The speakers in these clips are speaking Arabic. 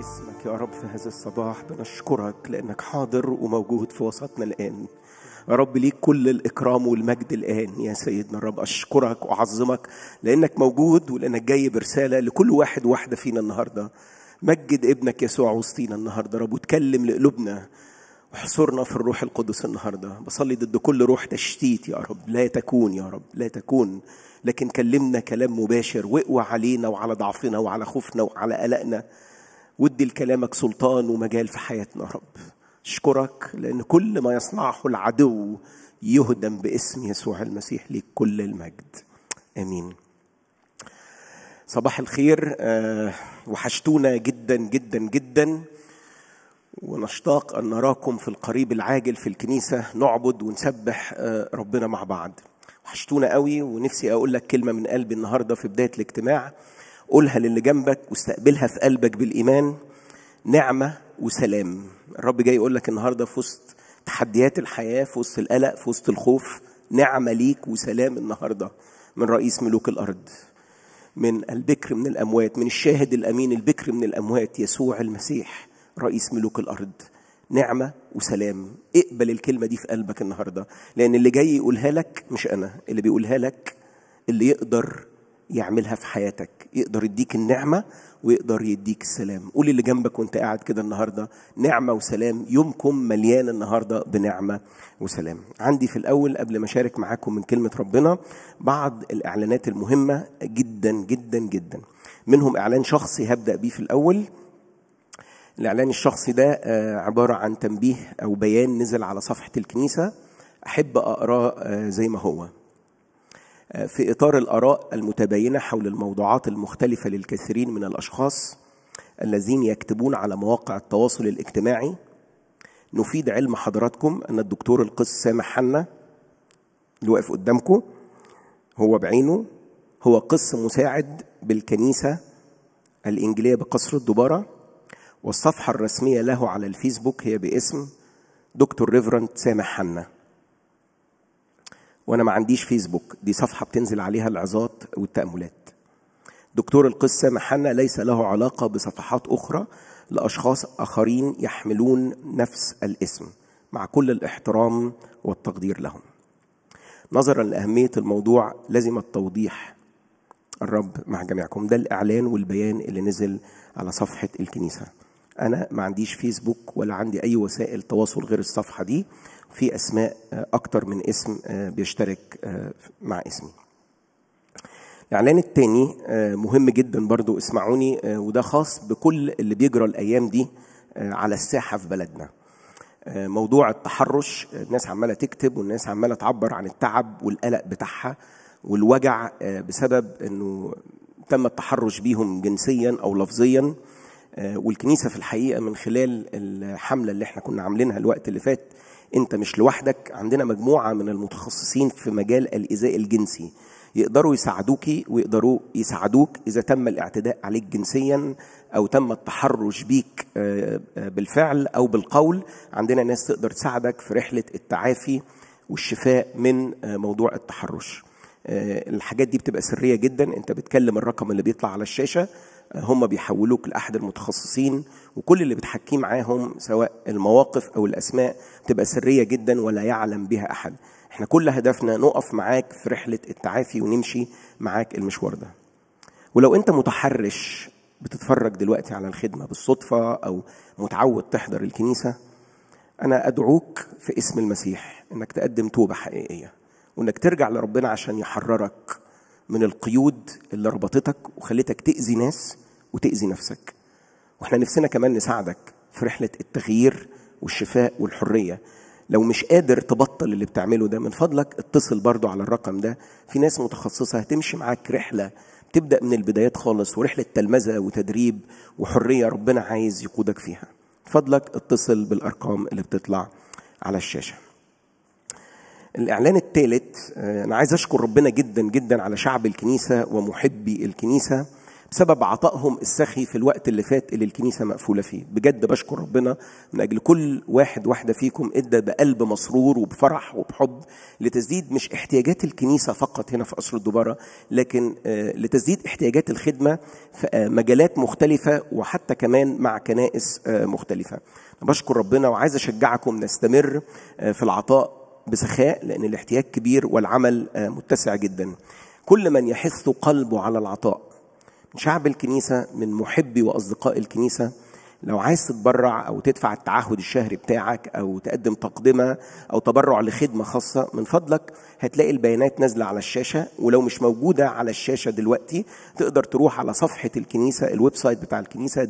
اسمك يا رب في هذا الصباح. بنشكرك لأنك حاضر وموجود في وسطنا الآن. يا رب ليك كل الإكرام والمجد الآن يا سيدنا الرب. أشكرك وأعظمك لأنك موجود ولأنك جاي برسالة لكل واحد واحدة فينا النهاردة. مجد ابنك يسوع وسطينا النهاردة. رب وتكلم لقلوبنا. واحصرنا في الروح القدس النهاردة. بصلي ضد كل روح تشتيت يا رب. لا تكون يا رب لا تكون. لكن كلمنا كلام مباشر. واقوى علينا وعلى ضعفنا وعلى خوفنا وعلى قلقنا. ودي لكلامك سلطان ومجال في حياتنا يا رب. اشكرك لأن كل ما يصنعه العدو يهدم باسم يسوع المسيح ليك كل المجد. آمين. صباح الخير. أه وحشتونا جدا جدا جدا. ونشتاق أن نراكم في القريب العاجل في الكنيسة نعبد ونسبح أه ربنا مع بعض. وحشتونا قوي ونفسي أقول لك كلمة من قلبي النهارده في بداية الاجتماع. قولها للي جنبك واستقبلها في قلبك بالإيمان نعمة وسلام. الرب جاي يقول لك النهارده في وسط تحديات الحياة في وسط القلق في وسط الخوف نعمة ليك وسلام النهارده من رئيس ملوك الأرض من البكر من الأموات من الشاهد الأمين البكر من الأموات يسوع المسيح رئيس ملوك الأرض. نعمة وسلام. اقبل الكلمة دي في قلبك النهارده لأن اللي جاي يقولها لك مش أنا اللي بيقولها لك اللي يقدر يعملها في حياتك يقدر يديك النعمة ويقدر يديك السلام. قول اللي جنبك وانت قاعد كده النهاردة نعمة وسلام يومكم مليان النهاردة بنعمة وسلام. عندي في الأول قبل ما أشارك معاكم من كلمة ربنا بعض الإعلانات المهمة جدا جدا جدا. منهم إعلان شخصي هبدأ بيه في الأول. الإعلان الشخصي ده عبارة عن تنبيه أو بيان نزل على صفحة الكنيسة. أحب أقراه زي ما هو. في إطار الآراء المتباينة حول الموضوعات المختلفة للكثيرين من الأشخاص الذين يكتبون على مواقع التواصل الاجتماعي. نفيد علم حضراتكم أن الدكتور القس سامح حنا اللي واقف قدامكم. هو بعينه. هو قس مساعد بالكنيسة الانجيليه بقصر الدبارة. والصفحة الرسمية له على الفيسبوك هي باسم دكتور ريفرنت سامح حنا. وأنا ما عنديش فيسبوك. دي صفحة بتنزل عليها العظات والتأملات. دكتور القس سامح حنا ليس له علاقة بصفحات أخرى لأشخاص آخرين يحملون نفس الاسم مع كل الاحترام والتقدير لهم. نظرا لأهمية الموضوع لزم التوضيح. الرب مع جميعكم. ده الإعلان والبيان اللي نزل على صفحة الكنيسة. أنا ما عنديش فيسبوك ولا عندي أي وسائل تواصل غير الصفحة دي. في أسماء أكتر من اسم بيشترك مع اسمي. الإعلان الثاني مهم جدا برضو اسمعوني وده خاص بكل اللي بيجرى الأيام دي على الساحة في بلدنا. موضوع التحرش الناس عمالة تكتب والناس عمالة تعبر عن التعب والقلق بتاعها والوجع بسبب إنه تم التحرش بيهم جنسيا أو لفظيا. والكنيسة في الحقيقة من خلال الحملة اللي إحنا كنا عاملينها الوقت اللي فات انت مش لوحدك. عندنا مجموعة من المتخصصين في مجال الإيذاء الجنسي. يقدروا يساعدوكي ويقدروا يساعدوك إذا تم الاعتداء عليك جنسيا أو تم التحرش بيك بالفعل أو بالقول. عندنا ناس تقدر تساعدك في رحلة التعافي والشفاء من موضوع التحرش. الحاجات دي بتبقى سرية جدا. انت بتكلم الرقم اللي بيطلع على الشاشة. هم بيحولوك لأحد المتخصصين وكل اللي بتحكيه معاهم سواء المواقف أو الأسماء تبقى سرية جدا ولا يعلم بها أحد. إحنا كل هدفنا نقف معاك في رحلة التعافي ونمشي معاك المشوار ده. ولو أنت متحرش بتتفرج دلوقتي على الخدمة بالصدفة أو متعود تحضر الكنيسة أنا أدعوك في اسم المسيح إنك تقدم توبة حقيقية وإنك ترجع لربنا عشان يحررك من القيود اللي ربطتك وخلتك تأذي ناس وتأذي نفسك. وإحنا نفسنا كمان نساعدك في رحلة التغيير والشفاء والحرية. لو مش قادر تبطل اللي بتعمله ده من فضلك اتصل برضو على الرقم ده. في ناس متخصصة هتمشي معاك رحلة تبدأ من البدايات خالص ورحلة تلمذة وتدريب وحرية ربنا عايز يقودك فيها. فضلك اتصل بالأرقام اللي بتطلع على الشاشة. الإعلان الثالث أنا عايز أشكر ربنا جدا جدا على شعب الكنيسة ومحبي الكنيسة بسبب عطائهم السخي في الوقت اللي فات اللي الكنيسة مقفولة فيه. بجد بشكر ربنا من أجل كل واحد واحدة فيكم إدى بقلب مسرور وبفرح وبحب لتسديد مش احتياجات الكنيسة فقط هنا في قصر الدبارة لكن آه، لتسديد احتياجات الخدمة في آه، مجالات مختلفة وحتى كمان مع كنائس آه، مختلفة. بشكر ربنا وعايز أشجعكم نستمر آه، في العطاء بسخاء لأن الاحتياج كبير والعمل آه، متسع جدا. كل من يحث قلبه على العطاء. من شعب الكنيسة من محبي وأصدقاء الكنيسة لو عايز تتبرع أو تدفع التعهد الشهري بتاعك أو تقدم تقدمة أو تبرع لخدمة خاصة من فضلك هتلاقي البيانات نازلة على الشاشة ولو مش موجودة على الشاشة دلوقتي تقدر تروح على صفحة الكنيسة ال website بتاع الكنيسة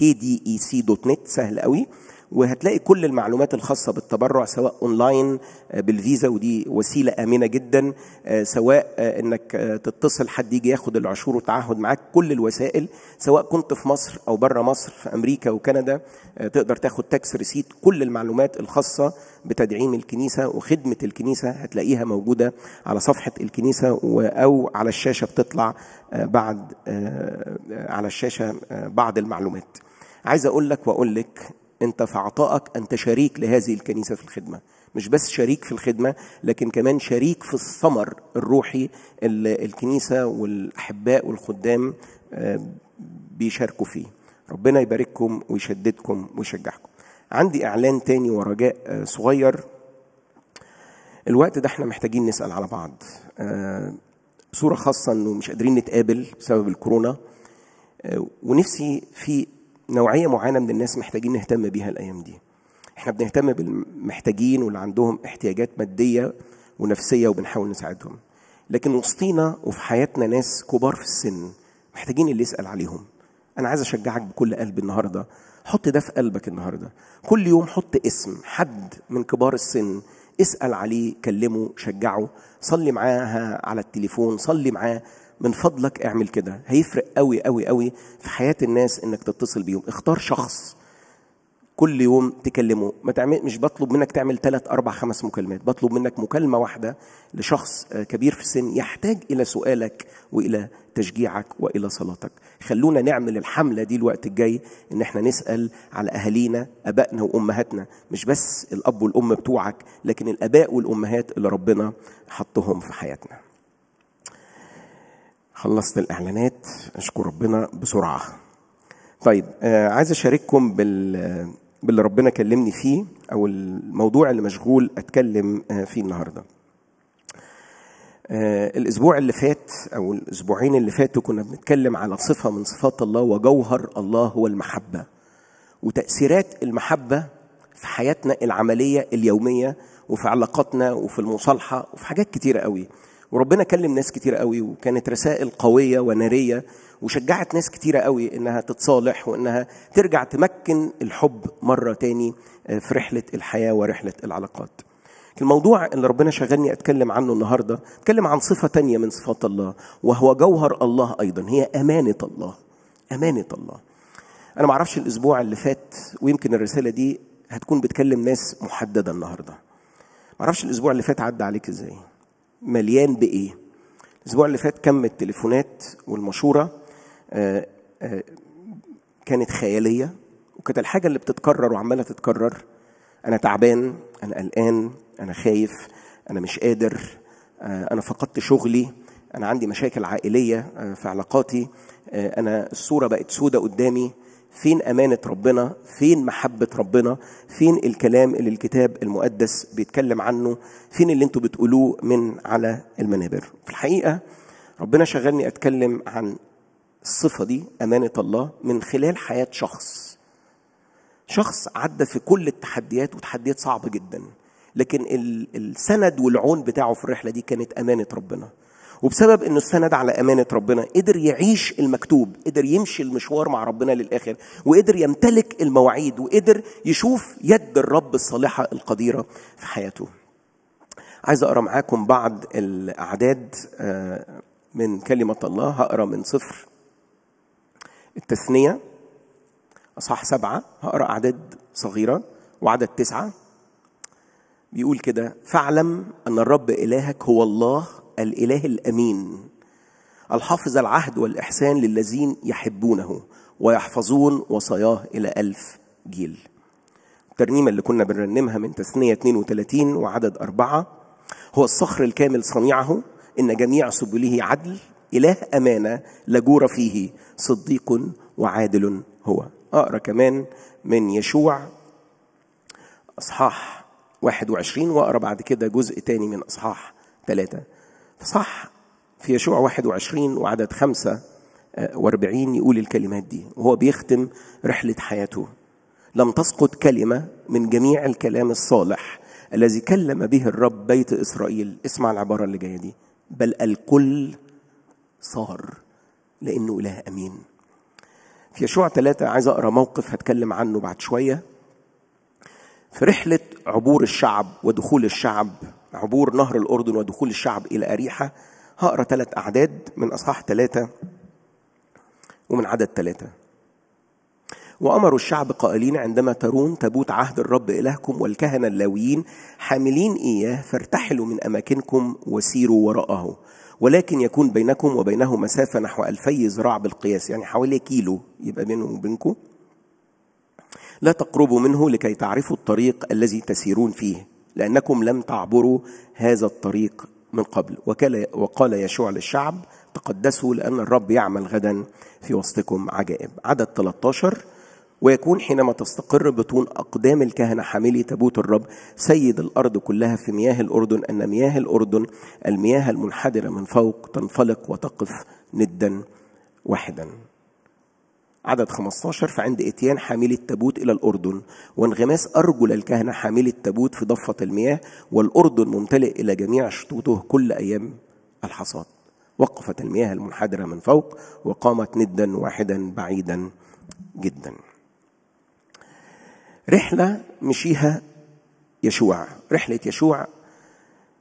www.kdec.net سهل قوي. وهتلاقي كل المعلومات الخاصة بالتبرع سواء أونلاين آه، بالفيزا ودي وسيلة آمنة جدا. آه، سواء آه، إنك تتصل حد يجي ياخد العشور وتعهد معاك كل الوسائل سواء كنت في مصر أو بره مصر في أمريكا وكندا تقدر تاخد tax receipt. كل المعلومات الخاصة بتدعيم الكنيسة وخدمة الكنيسة هتلاقيها موجودة على صفحة الكنيسة و- أو على الشاشة بتطلع بعد على الشاشة آه، بعض المعلومات. عايز أقول لك وأقول لك انت في عطائك أنت شريك لهذه الكنيسة في الخدمة. مش بس شريك في الخدمة لكن كمان شريك في الثمر الروحي اللي الكنيسة والأحباء والخدام آه، بيشاركوا فيه. ربنا يبارككم ويشددكم ويشجعكم. عندي إعلان تاني ورجاء آه، صغير. الوقت ده إحنا محتاجين نسأل على بعض. آه، صورة خاصة إنه مش قادرين نتقابل بسبب الكورونا. ونفسي في نوعية معينة من الناس محتاجين نهتم بيها الأيام دي. إحنا بنهتم بالمحتاجين واللي عندهم احتياجات مادية ونفسية وبنحاول نساعدهم. لكن وسطينا وفي حياتنا ناس كبار في السن محتاجين اللي يسأل عليهم. أنا عايز أشجعك بكل قلب النهارده. حط ده في قلبك النهارده. كل يوم حط اسم حد من كبار السن اسأل عليه كلمه شجعه. صلي معاها على التليفون صلي معاه من فضلك اعمل كده. هيفرق قوي قوي قوي في حياة الناس إنك تتصل بيهم. اختار شخص كل يوم تكلمه. ما تعمل مش بطلب منك تعمل ثلاث أربع خمس مكالمات. بطلب منك مكالمة واحدة لشخص آه، كبير في السن يحتاج إلى سؤالك وإلى تشجيعك وإلى صلاتك. خلونا نعمل الحملة دي الوقت الجاي إن إحنا نسأل على أهالينا أبائنا وأمهاتنا. مش بس الأب والأم بتوعك لكن الآباء والأمهات اللي ربنا حطهم في حياتنا. خلصت الإعلانات أشكر ربنا بسرعة. طيب آه عايز أشارككم بال باللي ربنا كلمني فيه أو الموضوع اللي مشغول أتكلم آه فيه النهارده. آه الأسبوع اللي فات أو الأسبوعين اللي فاتوا كنا بنتكلم على صفة من صفات الله وجوهر الله هو المحبه وتأثيرات المحبة في حياتنا العملية اليومية وفي علاقاتنا وفي المصالحة وفي حاجات كتيرة قوي. وربنا كلم ناس كتيرة قوي وكانت رسائل قوية ونارية وشجعت ناس كتيرة قوي إنها تتصالح وإنها ترجع تمكن الحب مرة تاني آه، في رحلة الحياة ورحلة العلاقات. الموضوع اللي ربنا شغلني أتكلم عنه النهارده أتكلم عن صفة تانية من صفات الله وهو جوهر الله أيضا هي أمانة الله. أمانة الله. أنا ما أعرفش الأسبوع اللي فات ويمكن الرسالة دي هتكون بتكلم ناس محددة النهارده. ما أعرفش الأسبوع اللي فات عدى عليك إزاي. مليان بإيه؟ الأسبوع اللي فات كم التليفونات والمشورة؟ آه، آه، كانت خيالية وكانت الحاجة اللي بتتكرر وعمالة تتكرر. أنا تعبان أنا قلقان أنا خايف أنا مش قادر آه، أنا فقدت شغلي أنا عندي مشاكل عائلية في علاقاتي أنا الصورة بقت سودة قدامي. فين أمانة ربنا؟ فين محبة ربنا؟ فين الكلام اللي الكتاب المقدس بيتكلم عنه؟ فين اللي أنتوا بتقولوه من على المنابر؟ في الحقيقة ربنا شغلني أتكلم عن الصفة دي أمانة الله من خلال حياة شخص. شخص عدى في كل التحديات وتحديات صعبة جدا. لكن ال- السند والعون بتاعه في الرحلة دي كانت أمانة ربنا. وبسبب إنه السند على أمانة ربنا قدر يعيش المكتوب قدر يمشي المشوار مع ربنا للآخر وقدر يمتلك المواعيد وقدر يشوف يد الرب الصالحة القديرة في حياته. عايز أقرأ معاكم بعض الأعداد آه، من كلمة الله هقرأ من صفر التثنية أصحاح سبعة هقرأ أعداد صغيرة وعدد تسعة. بيقول كده فاعلم أن الرب إلهك هو الله الإله الأمين الحافظ العهد والإحسان للذين يحبونه ويحفظون وصاياه إلى ألف جيل. الترنيمه اللي كنا بنرنمها من تثنيه 32 وعدد أربعة هو الصخر الكامل صنيعه إن جميع سبله عدل إله أمانة لجور فيه صديق وعادل هو. أقرأ كمان من يشوع أصحاح 21 وأقرأ بعد كده جزء تاني من أصحاح 3 صح في يشوع 21 وعدد خمسة آه، واربعين يقول الكلمات دي وهو بيختم رحلة حياته. لم تسقط كلمة من جميع الكلام الصالح الذي كلم به الرب بيت إسرائيل. اسمع العبارة اللي جاية دي. بل الكل صار لأنه إله أمين. في يشوع ثلاثة عايز أقرأ موقف هتكلم عنه بعد شوية. في رحلة عبور الشعب ودخول الشعب عبور نهر الأردن ودخول الشعب إلى أريحة هقرأ ثلاث أعداد من أصحاح ثلاثة ومن عدد ثلاثة. وأمروا الشعب قائلين عندما ترون تابوت عهد الرب إلهكم والكهنة اللاويين حاملين إياه فارتحلوا من أماكنكم وسيروا وراءه. ولكن يكون بينكم وبينه مسافة نحو ألفي ذراع بالقياس يعني حوالي كيلو يبقى بينه وبينكم. لا تقربوا منه لكي تعرفوا الطريق الذي تسيرون فيه. لأنكم لم تعبروا هذا الطريق من قبل. وقال يشوع للشعب تقدسوا لأن الرب يعمل غدا في وسطكم عجائب. عدد 13 ويكون حينما تستقر بطون أقدام الكهنة حاملي تابوت الرب سيد الأرض كلها في مياه الأردن أن مياه الأردن المياه المنحدرة من فوق تنفلق وتقف ندا واحدا. عدد 15 فعند إتيان حاملي التابوت إلى الأردن وانغماس أرجل الكهنة حاملي التابوت في ضفة المياه والأردن ممتلئ إلى جميع شطوطه كل أيام الحصاد. وقفت المياه المنحدرة من فوق وقامت ندا واحدا بعيدا جدا. رحلة مشيها يشوع. رحلة يشوع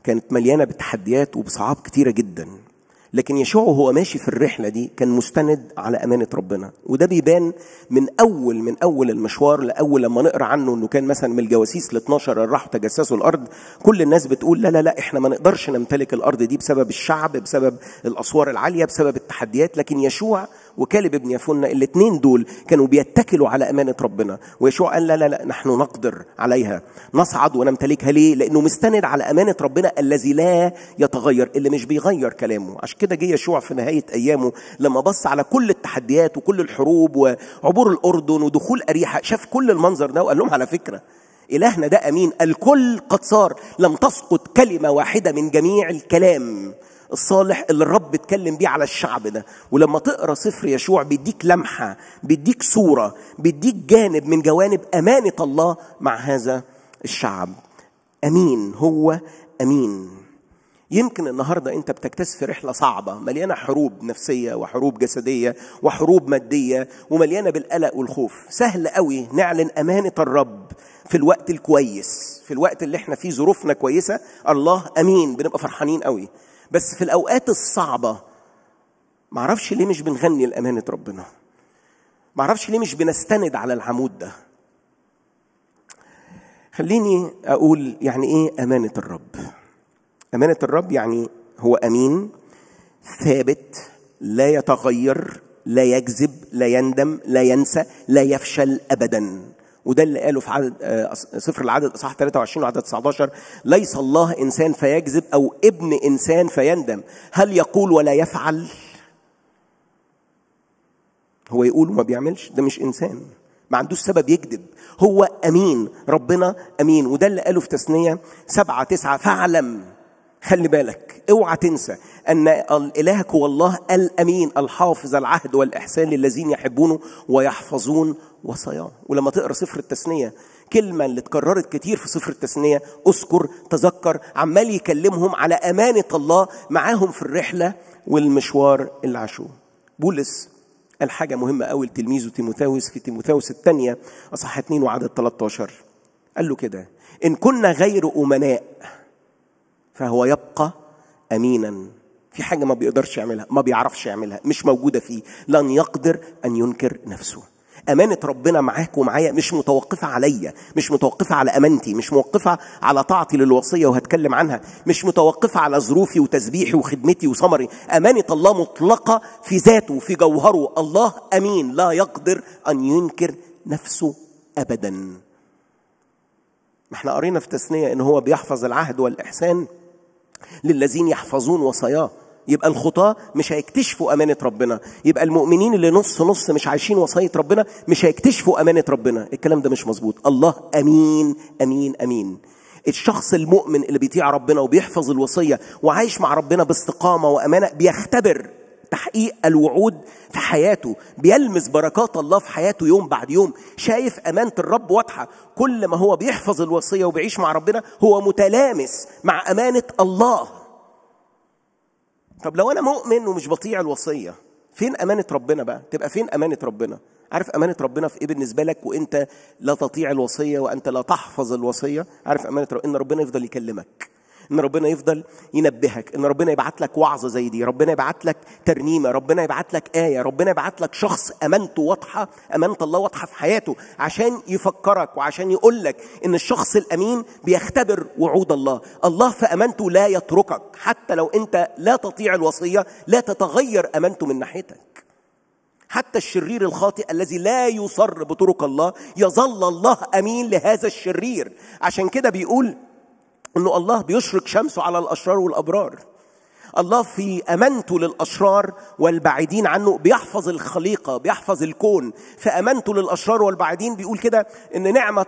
كانت مليانة بتحديات وبصعاب كتيرة جدا. لكن يشوع وهو ماشي في الرحلة دي كان مستند على أمانة ربنا. وده بيبان من اول من أول المشوار لأول لما نقرأ عنه إنه كان مثلا من الجواسيس ال 12 اللي راحوا تجسسوا الأرض. كل الناس بتقول لا لا لا إحنا ما نقدرش نمتلك الأرض دي بسبب الشعب بسبب الأسوار العالية بسبب التحديات. لكن يشوع وكالب ابن يفنة الاثنين دول كانوا بيتكلوا على أمانة ربنا. ويشوع قال لا لا لا نحن نقدر عليها. نصعد ونمتلكها ليه لأنه مستند على أمانة ربنا الذي لا يتغير اللي مش بيغير كلامه. عشان كده جه يشوع في نهاية أيامه لما بص على كل التحديات وكل الحروب وعبور الأردن ودخول أريحة شاف كل المنظر ده وقال لهم على فكرة إلهنا ده أمين الكل قد صار. لم تسقط كلمة واحدة من جميع الكلام. الصالح اللي الرب اتكلم بيه على الشعب ده. ولما تقرأ سفر يشوع بيديك لمحة بيديك صورة بيديك جانب من جوانب أمانة الله مع هذا الشعب. أمين هو أمين. يمكن النهارده أنت بتكتسب في رحلة صعبة مليانة حروب نفسية وحروب جسدية وحروب مادية ومليانة بالقلق والخوف. سهل قوي نعلن أمانة الرب في الوقت الكويس في الوقت اللي إحنا فيه ظروفنا كويسة. الله أمين بنبقى فرحانين قوي. بس في الأوقات الصعبة معرفش ليه مش بنغني لأمانة ربنا. معرفش ليه مش بنستند على العمود ده. خليني أقول يعني إيه أمانة الرب. أمانة الرب يعني هو أمين ثابت لا يتغير لا يكذب لا يندم لا ينسى لا يفشل ابدا. وده اللي قاله في عدد سفر العدد إصحاح 23 وعدد 19 ليس الله إنسان فيكذب أو ابن إنسان فيندم. هل يقول ولا يفعل؟ هو يقول وما بيعملش. ده مش إنسان. ما عندوش سبب يكذب. هو أمين. ربنا أمين. وده اللي قاله في تثنيه سبعة تسعة. فاعلم. خلي بالك اوعى تنسى أن الهك هو الله الأمين الحافظ العهد والإحسان للذين يحبونه ويحفظون وصاياه. ولما تقرأ سفر التثنية كلمة اللي اتكررت كتير في سفر التثنية أذكر تذكر عمال يكلمهم على أمانة الله معاهم في الرحلة والمشوار اللي عاشوه. بولس قال حاجة مهمة قوي لتلميذه تيموثاوس في تيموثاوس الثانية أصح 2 وعدد 13 قال له كده إن كنا غير أمناء فهو يبقى أمينا. في حاجة ما بيقدرش يعملها ما بيعرفش يعملها مش موجودة فيه. لن يقدر أن ينكر نفسه. أمانة ربنا معاك ومعايا مش متوقفة عليا مش متوقفة على أمانتي مش متوقفة على طاعتي للوصية وهتكلم عنها مش متوقفة على ظروفي وتسبيحي وخدمتي وثمري أمانة الله مطلقة في ذاته في جوهره. الله أمين. لا يقدر أن ينكر نفسه أبدا. ما إحنا قرينا في تثنية إن هو بيحفظ العهد والإحسان للذين يحفظون وصاياه. يبقى الخطاة مش هيكتشفوا أمانة ربنا. يبقى المؤمنين اللي نص نص مش عايشين وصاية ربنا مش هيكتشفوا أمانة ربنا. الكلام ده مش مظبوط. الله أمين أمين أمين. الشخص المؤمن اللي بيطيع ربنا وبيحفظ الوصية وعايش مع ربنا باستقامة وأمانة بيختبر تحقيق الوعود في حياته بيلمس بركات الله في حياته يوم بعد يوم شايف أمانة الرب واضحة كل ما هو بيحفظ الوصية وبيعيش مع ربنا هو متلامس مع أمانة الله. طب لو أنا مؤمن ومش بطيع الوصية فين أمانة ربنا بقى؟ تبقى فين أمانة ربنا؟ عارف أمانة ربنا في إيه بالنسبة لك وأنت لا تطيع الوصية وأنت لا تحفظ الوصية؟ عارف أمانة ربنا إن ربنا يفضل يكلمك. إن ربنا يفضل ينبهك إن ربنا يبعت لك وعظة زي دي ربنا يبعت لك ترنيمة ربنا يبعت لك آية ربنا يبعت لك شخص أمانته واضحة أمانة الله واضحة في حياته عشان يفكرك وعشان يقول لك إن الشخص الأمين بيختبر وعود الله. الله في أمانته لا يتركك حتى لو أنت لا تطيع الوصية لا تتغير أمانته من ناحيتك. حتى الشرير الخاطئ الذي لا يصر بطرق الله يظل الله أمين لهذا الشرير. عشان كده بيقول إنه الله بيشرق شمسه على الأشرار والأبرار. الله في أمانته للأشرار والبعيدين عنه بيحفظ الخليقة بيحفظ الكون. في أمانته للأشرار والبعيدين بيقول كده إن نعمة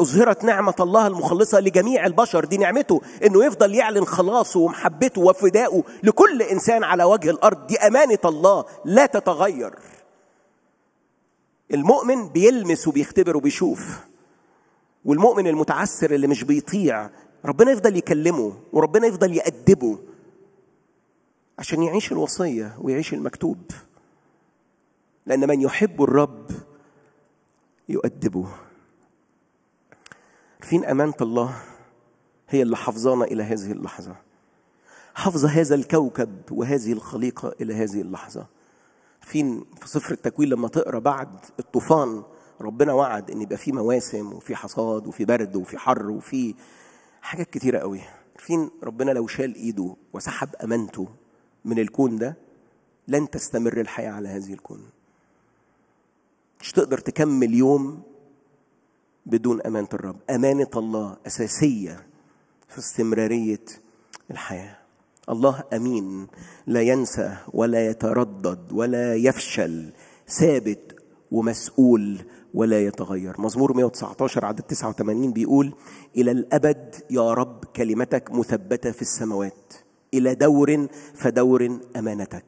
أظهرت نعمة الله المخلصة لجميع البشر. دي نعمته إنه يفضل يعلن خلاصه ومحبته وفدائه لكل إنسان على وجه الأرض. دي أمانة الله لا تتغير. المؤمن بيلمس وبيختبر وبيشوف. والمؤمن المتعسر اللي مش بيطيع ربنا يفضل يكلمه وربنا يفضل يأدبه عشان يعيش الوصية ويعيش المكتوب. لأن من يحب الرب يؤدبه. عارفين أمانة الله؟ هي اللي حفظانا إلى هذه اللحظة. حفظ هذا الكوكب وهذه الخليقة إلى هذه اللحظة. فين في سفر التكوين لما تقرأ بعد الطوفان ربنا وعد إن يبقى في مواسم وفي حصاد وفي برد وفي حر وفي حاجات كتيرة قوي. عارفين ربنا لو شال إيده وسحب أمانته من الكون ده لن تستمر الحياة على هذه الكون. مش تقدر تكمل يوم بدون أمانة الرب. أمانة الله أساسية في استمرارية الحياة. الله أمين. لا ينسى ولا يتردد ولا يفشل ثابت ومسؤول ولا يتغير. مزمور 119 عدد 89 بيقول إلى الأبد يا رب كلمتك مثبتة في السماوات. إلى دور فدور أمانتك.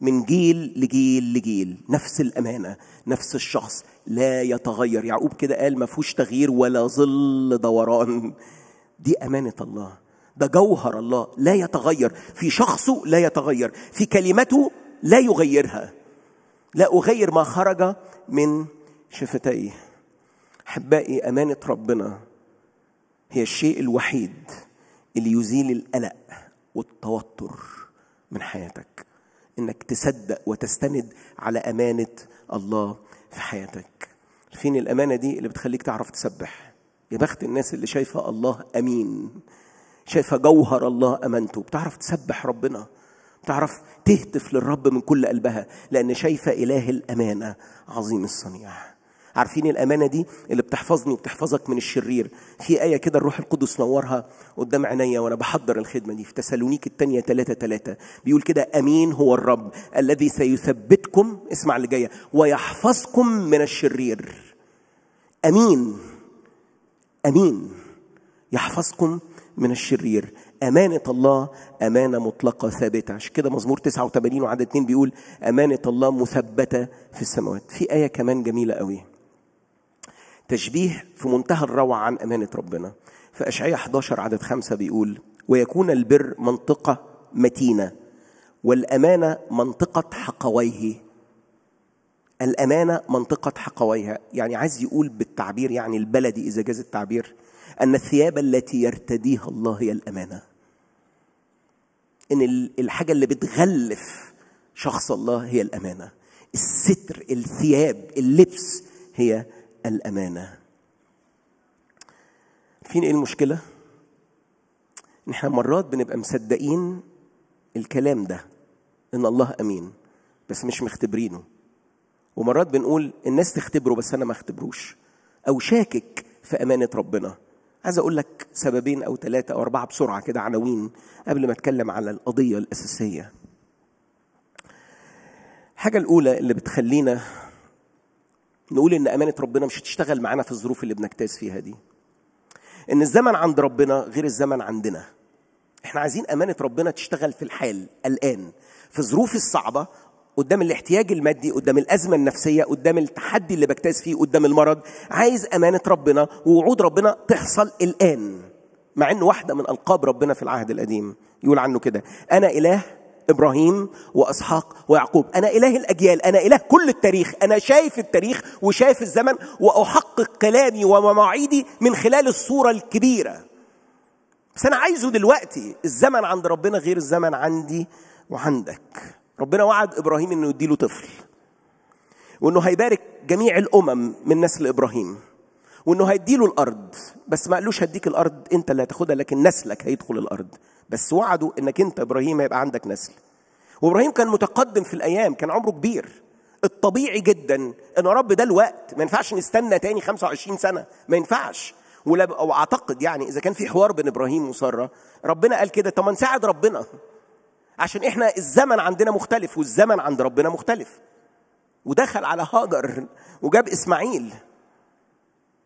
من جيل لجيل لجيل نفس الأمانة نفس الشخص لا يتغير. يعقوب كده قال ما فيهوش تغيير ولا ظل دوران. دي أمانة الله. ده جوهر الله. لا يتغير. في شخصه لا يتغير. في كلمته لا يغيرها. لا أغير ما خرج من شفتيه أحبائي أمانة ربنا هي الشيء الوحيد اللي يزيل القلق والتوتر من حياتك. إنك تصدق وتستند على أمانة الله في حياتك. فين الأمانة دي اللي بتخليك تعرف تسبح؟ يا بخت الناس اللي شايفة الله أمين شايفة جوهر الله أمانته بتعرف تسبح ربنا بتعرف تهتف للرب من كل قلبها لأن شايفة إله الأمانة عظيم الصنيع. عارفين الأمانة دي؟ اللي بتحفظني وبتحفظك من الشرير. في آية كده الروح القدس نورها قدام عينيا وأنا بحضر الخدمة دي في تسالونيك الثانية 3 3 بيقول كده أمين هو الرب الذي سيثبتكم اسمع اللي جاية ويحفظكم من الشرير. أمين أمين يحفظكم من الشرير. أمانة الله أمانة مطلقة ثابتة. عشان كده مزمور 89 وعدد 2 بيقول أمانة الله مثبتة في السماوات. في آية كمان جميلة قوي. تشبيه في منتهى الروعة عن أمانة ربنا. في أشعية 11 عدد 5 بيقول ويكون البر منطقة متينة والأمانة منطقة حقويه. الأمانة منطقة حقويها يعني عايز يقول بالتعبير يعني البلدي إذا جاز التعبير أن الثياب التي يرتديها الله هي الأمانة. إن الحاجة اللي بتغلف شخص الله هي الأمانة. الستر الثياب اللبس هي الأمانة. عارفين إيه المشكلة؟ ان إحنا مرات بنبقى مصدقين الكلام ده إن الله أمين بس مش مختبرينه. ومرات بنقول الناس تختبره بس أنا ما أختبروش. أو شاكك في أمانة ربنا. عايز أقول لك سببين أو ثلاثة أو أربعة بسرعة كده عناوين قبل ما أتكلم على القضية الأساسية. الحاجة الأولى اللي بتخلينا نقول إن أمانة ربنا مش هتشتغل معانا في الظروف اللي بنجتاز فيها دي. إن الزمن عند ربنا غير الزمن عندنا. إحنا عايزين أمانة ربنا تشتغل في الحال الآن في الظروف الصعبة قدام الاحتياج المادي قدام الأزمة النفسية قدام التحدي اللي بجتاز فيه قدام المرض. عايز أمانة ربنا ووعود ربنا تحصل الآن مع إن واحدة من ألقاب ربنا في العهد القديم يقول عنه كده أنا إله إبراهيم وإسحاق ويعقوب. أنا إله الأجيال أنا إله كل التاريخ أنا شايف التاريخ وشايف الزمن وأحقق كلامي ومواعيدي من خلال الصورة الكبيرة. بس أنا عايزه دلوقتي الزمن عند ربنا غير الزمن عندي وعندك. ربنا وعد إبراهيم إنه يديله طفل وإنه هيبارك جميع الأمم من نسل إبراهيم. وإنه هيديله الأرض. بس ما قالوش هديك الأرض أنت اللي هتاخدها لكن نسلك هيدخل الأرض. بس وعده إنك أنت إبراهيم هيبقى عندك نسل. وإبراهيم كان متقدم في الأيام كان عمره كبير. الطبيعي جدا إن رب ده الوقت. ما ينفعش نستنى تاني 25 سنة. ما ينفعش. ولا يعني إذا كان في حوار بين إبراهيم وسارة ربنا قال كده طب ما نساعد ربنا. عشان إحنا الزمن عندنا مختلف والزمن عند ربنا مختلف. ودخل على هاجر وجاب إسماعيل.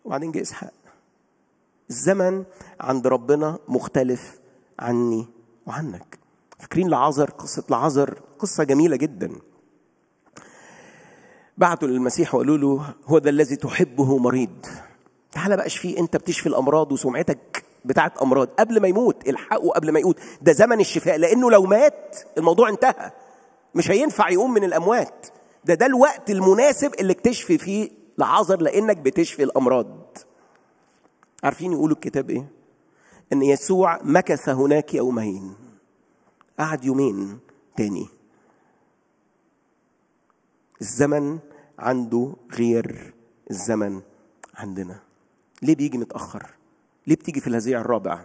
وبعدين جه إسحاق. الزمن عند ربنا مختلف عني وعنك. فاكرين لعازر؟ قصة لعازر قصة جميلة جدا. بعتوا للمسيح وقالوا له هو ذا الذي تحبه مريض. تعالى بقى اشفيه انت بتشفي الأمراض وسمعتك بتاعت أمراض. قبل ما يموت الحقه قبل ما يموت ده زمن الشفاء لأنه لو مات الموضوع انتهى. مش هينفع يقوم من الأموات. ده ده الوقت المناسب اللي تشفي فيه لعازر لأنك بتشفي الأمراض. عارفين يقولوا الكتاب إيه؟ إن يسوع مكث هناك يومين. قعد يومين تاني. الزمن عنده غير الزمن عندنا. ليه بيجي متأخر؟ ليه بتيجي في الهزيع الرابع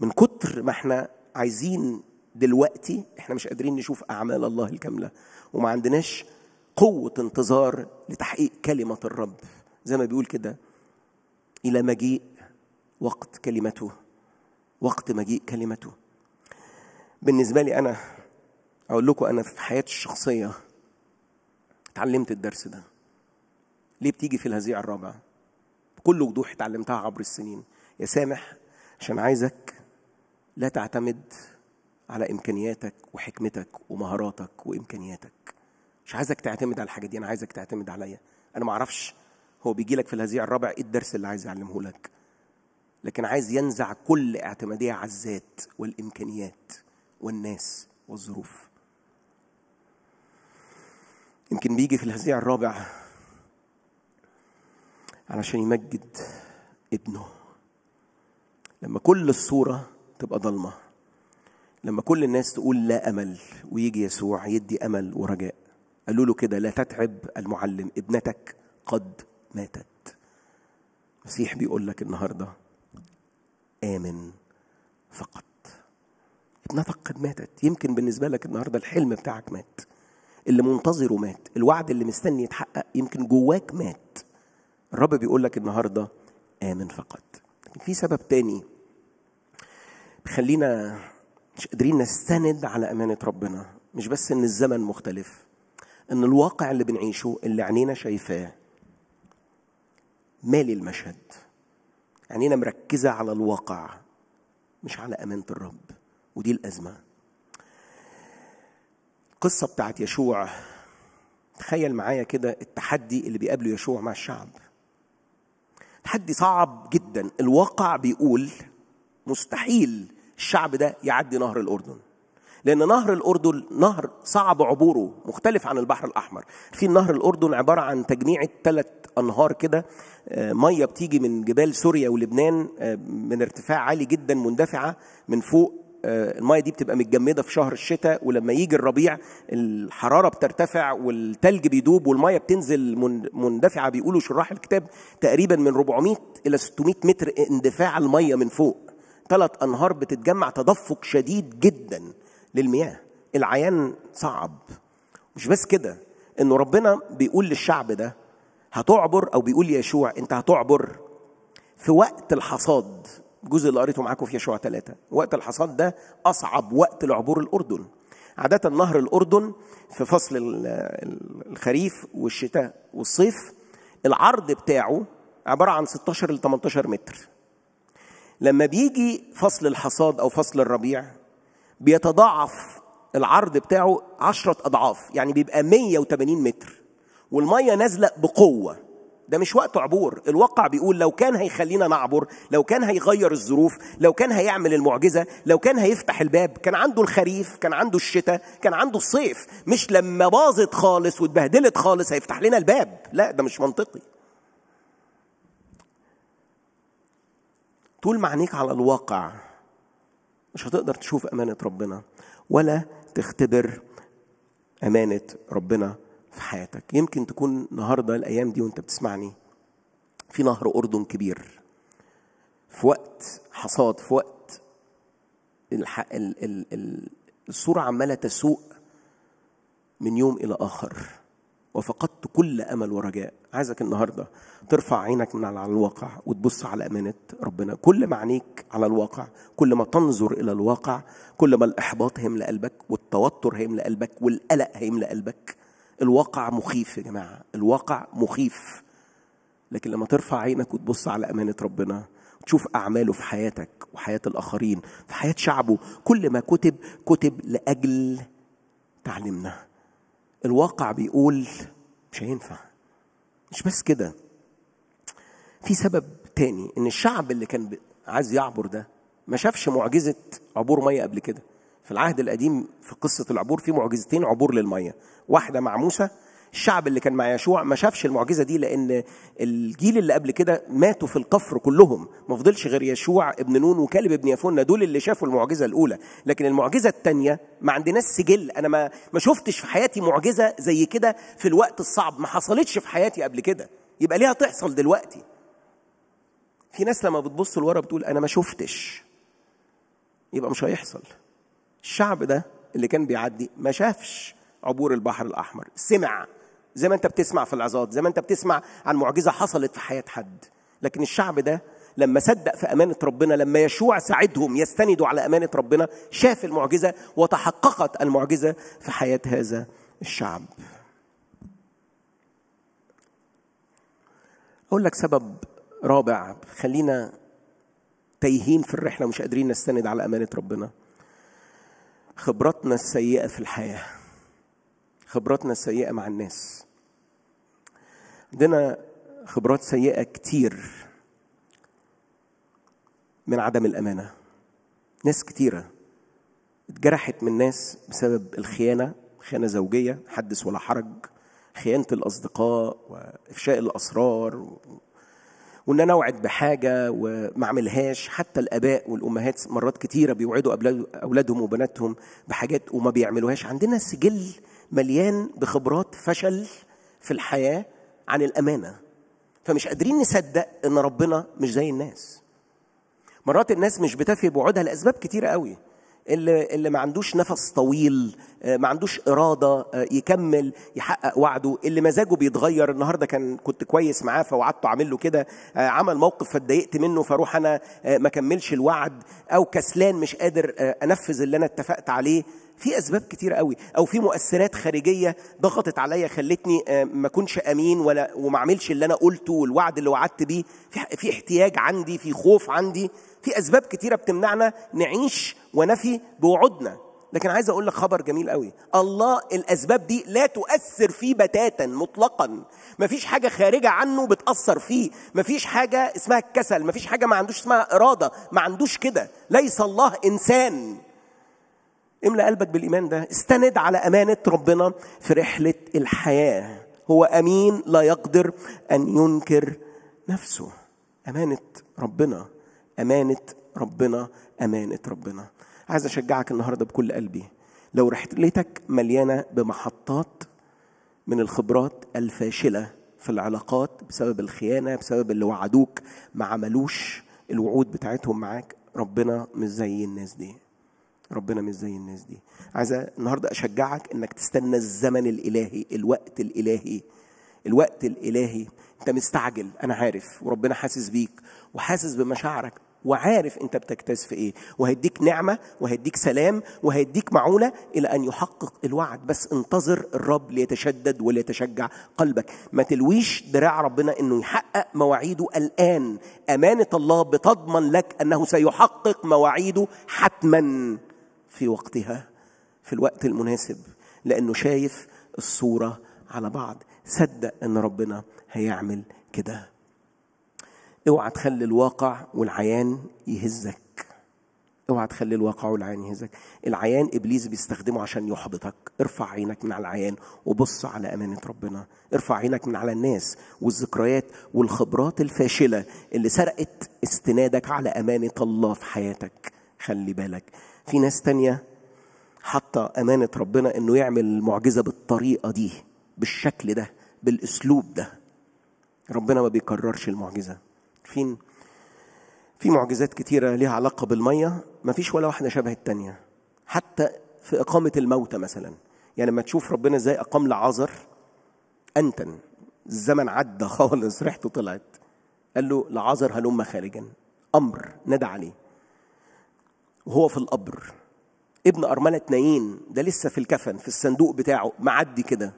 من كتر ما إحنا عايزين دلوقتي إحنا مش قادرين نشوف أعمال الله الكاملة. وما عندناش قوة انتظار لتحقيق كلمة الرب. زي ما بيقول كده. إلى مجيء وقت كلمته وقت مجيء كلمته. بالنسبة لي أنا أقول لكم أنا في حياتي الشخصية اتعلمت الدرس ده. ليه بتيجي في الهزيع الرابع بكل وضوح اتعلمتها عبر السنين. يا سامح عشان عايزك لا تعتمد على إمكانياتك وحكمتك ومهاراتك وإمكانياتك. مش عايزك تعتمد على الحاجة دي أنا عايزك تعتمد عليا. أنا ما أعرفش هو بيجي لك في الهزيع الرابع إيه الدرس اللي عايز يعلمه لك؟ لكن عايز ينزع كل اعتمادية على الذات والإمكانيات والناس والظروف. يمكن بيجي في الهزيع الرابع علشان يمجد ابنه. لما كل الصورة تبقى ضلمة. لما كل الناس تقول لا أمل ويجي يسوع يدي أمل ورجاء. قالوا له كده لا تتعب المعلم ابنتك قد ماتت. المسيح بيقول لك النهارده آمن فقط. ابنتك قد ماتت. يمكن بالنسبة لك النهارده الحلم بتاعك مات. اللي منتظره مات. الوعد اللي مستني يتحقق يمكن جواك مات. الرب بيقول لك النهارده آمن فقط. لكن في سبب تاني بيخلينا مش قادرين نستند على أمانة ربنا. مش بس إن الزمن مختلف إن الواقع اللي بنعيشه اللي عينينا شايفاه مالي المشهد. عينينا مركزة على الواقع مش على أمانة الرب ودي الأزمة. القصة بتاعت يشوع تخيل معايا كده التحدي اللي بيقابله يشوع مع الشعب. تحدي صعب جدا. الواقع بيقول مستحيل الشعب ده يعدي نهر الأردن. لأن نهر الأردن نهر صعب عبوره مختلف عن البحر الأحمر. في نهر الأردن عبارة عن تجميعة ثلاث أنهار كده مية بتيجي من جبال سوريا ولبنان من ارتفاع عالي جدا مندفعة من فوق آه، المية دي بتبقى متجمدة في شهر الشتاء ولما يجي الربيع الحرارة بترتفع والتلج بيدوب والمية بتنزل من- مندفعة بيقولوا شراح الكتاب تقريبا من 400 إلى 600 متر اندفاع المية من فوق. ثلاث أنهار بتتجمع تدفق شديد جدا. للمياه. العيان صعب. مش بس كده إنه ربنا بيقول للشعب ده هتعبر أو بيقول ليشوع أنت هتعبر في وقت الحصاد. الجزء اللي قريته معاكم في يشوع ثلاثة وقت الحصاد ده أصعب وقت لعبور الأردن. عادة نهر الأردن في فصل ال- ال- الخريف والشتاء والصيف العرض بتاعه عبارة عن 16 ل 18 متر. لما بيجي فصل الحصاد أو فصل الربيع بيتضاعف العرض بتاعه عشرة أضعاف يعني بيبقى 180 متر والمية نازلة بقوة. ده مش وقت عبور الواقع بيقول لو كان هيخلينا نعبر لو كان هيغير الظروف لو كان هيعمل المعجزة لو كان هيفتح الباب كان عنده الخريف كان عنده الشتاء كان عنده الصيف مش لما باظت خالص واتبهدلت خالص هيفتح لنا الباب. لا ده مش منطقي. طول ما عينيك على الواقع مش هتقدر تشوف أمانة ربنا ولا تختبر أمانة ربنا في حياتك. يمكن تكون النهاردة الأيام دي وأنت بتسمعني في نهر أردن كبير في وقت حصاد في وقت الح... ال... ال... ال... الصورة عمالة تسوء من يوم إلى آخر. وفقدت كل أمل ورجاء. عايزك النهاردة ترفع عينك من على الواقع وتبص على أمانة ربنا. كل ما عينيك على الواقع كل ما تنظر إلى الواقع كل ما الإحباط هيملأ قلبك والتوتر هيملأ قلبك والقلق هيملأ قلبك. الواقع مخيف يا جماعة الواقع مخيف. لكن لما ترفع عينك وتبص على أمانة ربنا تشوف أعماله في حياتك وحياة الآخرين في حياة شعبه كل ما كتب كتب لأجل تعليمنا. الواقع بيقول مش هينفع. مش بس كده. في سبب تاني إن الشعب اللي كان عايز يعبر ده ما شافش معجزة عبور مية قبل كده. في العهد القديم في قصة العبور في معجزتين عبور للمية. واحدة مع موسى الشعب اللي كان مع يشوع ما شافش المعجزة دي لأن الجيل اللي قبل كده ماتوا في القفر كلهم. ما فضلش غير يشوع ابن نون وكالب ابن يفونه دول اللي شافوا المعجزة الأولى. لكن المعجزة الثانية ما عندناش سجل. أنا ما ما شفتش في حياتي معجزة زي كده في الوقت الصعب. ما حصلتش في حياتي قبل كده. يبقى ليها تحصل دلوقتي. في ناس لما بتبص لورا بتقول أنا ما شفتش. يبقى مش هيحصل. الشعب ده اللي كان بيعدي ما شافش عبور البحر الأحمر. سمع. زي ما انت بتسمع في العظات زي ما انت بتسمع عن معجزة حصلت في حياة حد. لكن الشعب ده لما صدق في أمانة ربنا لما يشوع ساعدهم يستندوا على أمانة ربنا شاف المعجزة وتحققت المعجزة في حياة هذا الشعب. أقول لك سبب رابع خلينا تايهين في الرحلة مش قادرين نستند على أمانة ربنا. خبراتنا السيئة في الحياة. خبراتنا السيئه مع الناس. عندنا خبرات سيئة كتير من عدم الأمانة. ناس كتيرة اتجرحت من ناس بسبب الخيانة خيانة زوجية حدث ولا حرج خيانة الأصدقاء وإفشاء الأسرار و... وإن أنا أوعد بحاجة وما أعملهاش. حتى الآباء والأمهات مرات كتيرة بيوعدوا أولادهم وبناتهم بحاجات وما بيعملوهاش. عندنا سجل مليان بخبرات فشل في الحياة عن الأمانة. فمش قادرين نصدق إن ربنا مش زي الناس. مرات الناس مش بتفي بوعودها لأسباب كتيرة قوي. اللي اللي ما عندوش نفس طويل آه، ما عندوش إرادة آه، يكمل يحقق وعده. اللي مزاجه بيتغير. النهارده كان كنت كويس معاه فوعدته أعمل له كده. آه، عمل موقف فاتضايقت منه فاروح أنا ما كملش الوعد. أو كسلان مش قادر أنفذ اللي أنا اتفقت عليه. في أسباب كتير قوي أو في مؤثرات خارجية ضغطت عليا خلتني آه، ما أكونش أمين ولا وما أعملش اللي أنا قلته والوعد اللي وعدت بيه. في في احتياج عندي في خوف عندي. في أسباب كتيرة بتمنعنا نعيش ونفي بوعودنا. لكن عايز أقول لك خبر جميل قوي. الله الأسباب دي لا تؤثر فيه بتاتا مطلقا. مفيش حاجة خارجة عنه بتأثر فيه. مفيش حاجة اسمها الكسل مفيش حاجة ما عندوش اسمها إرادة ما عندوش كده. ليس الله إنسان. املأ قلبك بالإيمان ده. استند على أمانة ربنا في رحلة الحياة. هو أمين لا يقدر أن ينكر نفسه. أمانة ربنا أمانة ربنا أمانة ربنا. عايز أشجعك النهارده بكل قلبي. لو رحلتك مليانة بمحطات من الخبرات الفاشلة في العلاقات بسبب الخيانة بسبب اللي وعدوك ما عملوش الوعود بتاعتهم معاك ربنا مش زي الناس دي. ربنا مش زي الناس دي. عايز النهارده أشجعك إنك تستنى الزمن الإلهي الوقت الإلهي الوقت الإلهي. أنت مستعجل أنا عارف وربنا حاسس بيك وحاسس بمشاعرك وعارف أنت بتجتاز في إيه. وهيديك نعمة وهيديك سلام وهيديك معونة إلى أن يحقق الوعد. بس انتظر الرب ليتشدد وليتشجع قلبك. ما تلويش دراع ربنا إنه يحقق مواعيده الآن. أمانة الله بتضمن لك أنه سيحقق مواعيده حتما. في وقتها في الوقت المناسب لأنه شايف الصورة على بعض. صدق إن ربنا هيعمل كده. اوعى تخلي الواقع والعيان يهزك. اوعى تخلي الواقع والعيان يهزك. العيان إبليس بيستخدمه عشان يحبطك. ارفع عينك من على العيان وبص على أمانة ربنا. ارفع عينك من على الناس والذكريات والخبرات الفاشلة اللي سرقت استنادك على أمانة الله في حياتك. خلي بالك. في ناس تانية حاطة أمانة ربنا إنه يعمل المعجزة بالطريقة دي بالشكل ده بالأسلوب ده. ربنا ما بيكررش المعجزة. فين في معجزات كتيرة ليها علاقة بالمية ما فيش ولا واحدة شبه التانية. حتى في إقامة الموتى مثلا. يعني لما تشوف ربنا إزاي أقام لعازر أنتن الزمن عدى خالص ريحته طلعت. قال له لعازر هلم خارجا. أمر ندى عليه. وهو في القبر. ابن أرملة نايين ده لسه في الكفن في الصندوق بتاعه معدي كده.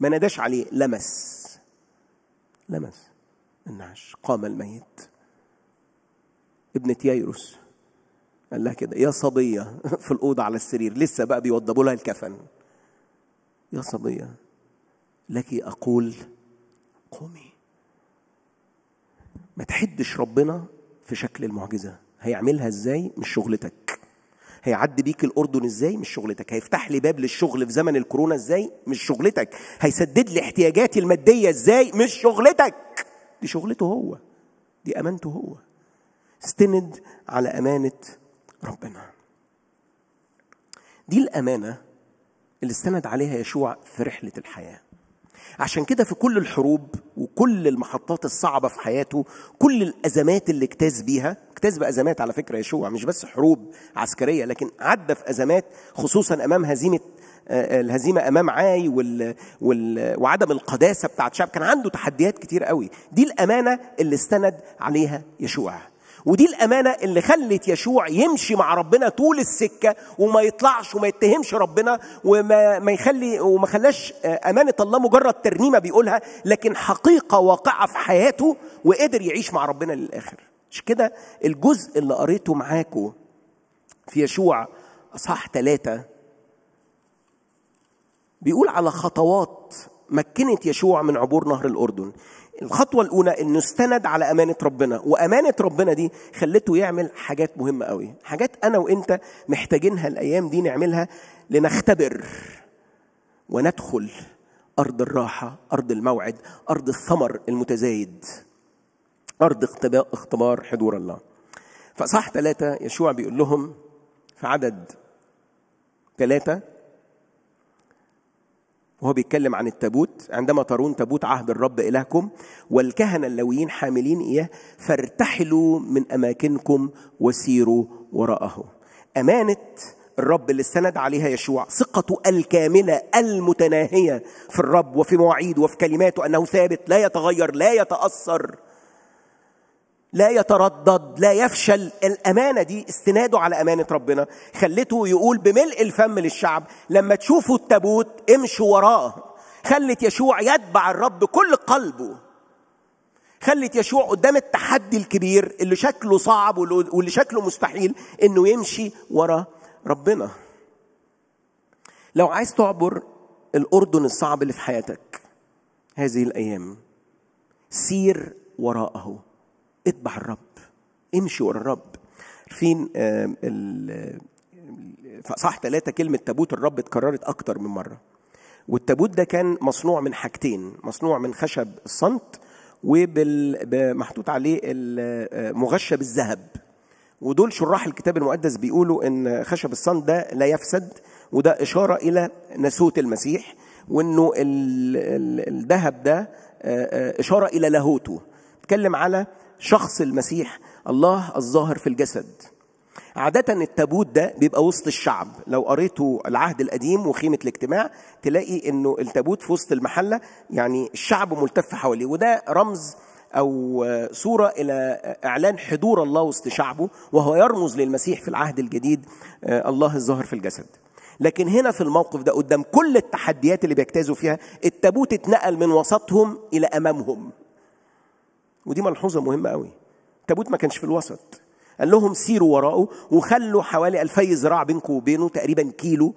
ما ناداش عليه لمس. لمس. النعش. قام الميت. ابنة يايروس قال لها كده يا صبية. في الأوضة على السرير. لسه بقى بيوضبوا لها الكفن. يا صبية لك أقول قومي. ما تحدش ربنا في شكل المعجزة. هيعملها إزاي؟ مش شغلتك. هيعدي بيك الأردن إزاي؟ مش شغلتك. هيفتح لي باب للشغل في زمن الكورونا إزاي؟ مش شغلتك. هيسدد لي احتياجاتي المادية إزاي؟ مش شغلتك. دي شغلته هو. دي أمانته هو. استند على أمانة ربنا. دي الأمانة اللي استند عليها يشوع في رحلة الحياة. عشان كده في كل الحروب وكل المحطات الصعبة في حياته كل الأزمات اللي اجتاز بيها اجتاز بأزمات على فكرة يشوع مش بس حروب عسكرية لكن عدى في أزمات خصوصا أمام هزيمة الهزيمة أمام عاي وال... وال... وعدم القداسة بتاعت شعب كان عنده تحديات كتير قوي. دي الأمانة اللي استند عليها يشوع. ودي الأمانة اللي خلت يشوع يمشي مع ربنا طول السكة وما يطلعش وما يتهمش ربنا وما ما يخلي وما خلاش أمانة الله مجرد ترنيمة بيقولها لكن حقيقة واقعة في حياته وقدر يعيش مع ربنا للآخر. مش كده؟ الجزء اللي قريته معاكم في يشوع أصحاح ثلاثة بيقول على خطوات مكنت يشوع من عبور نهر الأردن. الخطوة الأولى إنه استند على أمانة ربنا، وأمانة ربنا دي خلته يعمل حاجات مهمة قوي، حاجات أنا وأنت محتاجينها الأيام دي نعملها لنختبر وندخل أرض الراحة، أرض الموعد، أرض الثمر المتزايد. أرض اختبار حضور الله. فصح ثلاثة يشوع بيقول لهم في عدد ثلاثة وهو بيتكلم عن التابوت عندما ترون تابوت عهد الرب إلهكم والكهنة اللويين حاملين إياه فارتحلوا من أماكنكم وسيروا وراءه. أمانة الرب اللي استند عليها يشوع ثقته الكاملة المتناهية في الرب وفي مواعيده وفي كلماته أنه ثابت لا يتغير لا يتأثر. لا يتردد لا يفشل. الأمانة دي استناده على أمانة ربنا. خلته يقول بملء الفم للشعب لما تشوفوا التابوت امشوا وراه. خلت يشوع يتبع الرب كل قلبه. خلت يشوع قدام التحدي الكبير اللي شكله صعب واللي شكله مستحيل إنه يمشي ورا ربنا. لو عايز تعبر الأردن الصعب اللي في حياتك هذه الأيام سير وراءه. اتبع الرب. امشي ورا الرب. عارفين في اصحاح ثلاثة كلمة تابوت الرب اتكررت أكتر من مرة. والتابوت ده كان مصنوع من حاجتين مصنوع من خشب الصمت ومحطوط عليه مغشى بالذهب ودول شراح الكتاب المقدس بيقولوا إن خشب الصند ده لا يفسد وده إشارة إلى ناسوت المسيح وإنه ال- ال- الذهب ده آه، آه، إشارة إلى لاهوته. اتكلم على شخص المسيح الله الظاهر في الجسد. عادة التابوت ده بيبقى وسط الشعب. لو قريتوا العهد القديم وخيمة الاجتماع تلاقي إنه التابوت في وسط المحلة يعني الشعب ملتف حواليه. وده رمز آه، صورة إلى إعلان حضور الله وسط شعبه وهو يرمز للمسيح في العهد الجديد الله الظاهر في الجسد. لكن هنا في الموقف ده قدام كل التحديات اللي بيجتازوا فيها التابوت اتنقل من وسطهم إلى أمامهم. ودي ملحوظة مهمة قوي. التابوت ما كانش في الوسط. قال لهم سيروا وراءه وخلوا حوالي ألفي ذراع بينكم وبينه تقريبا كيلو.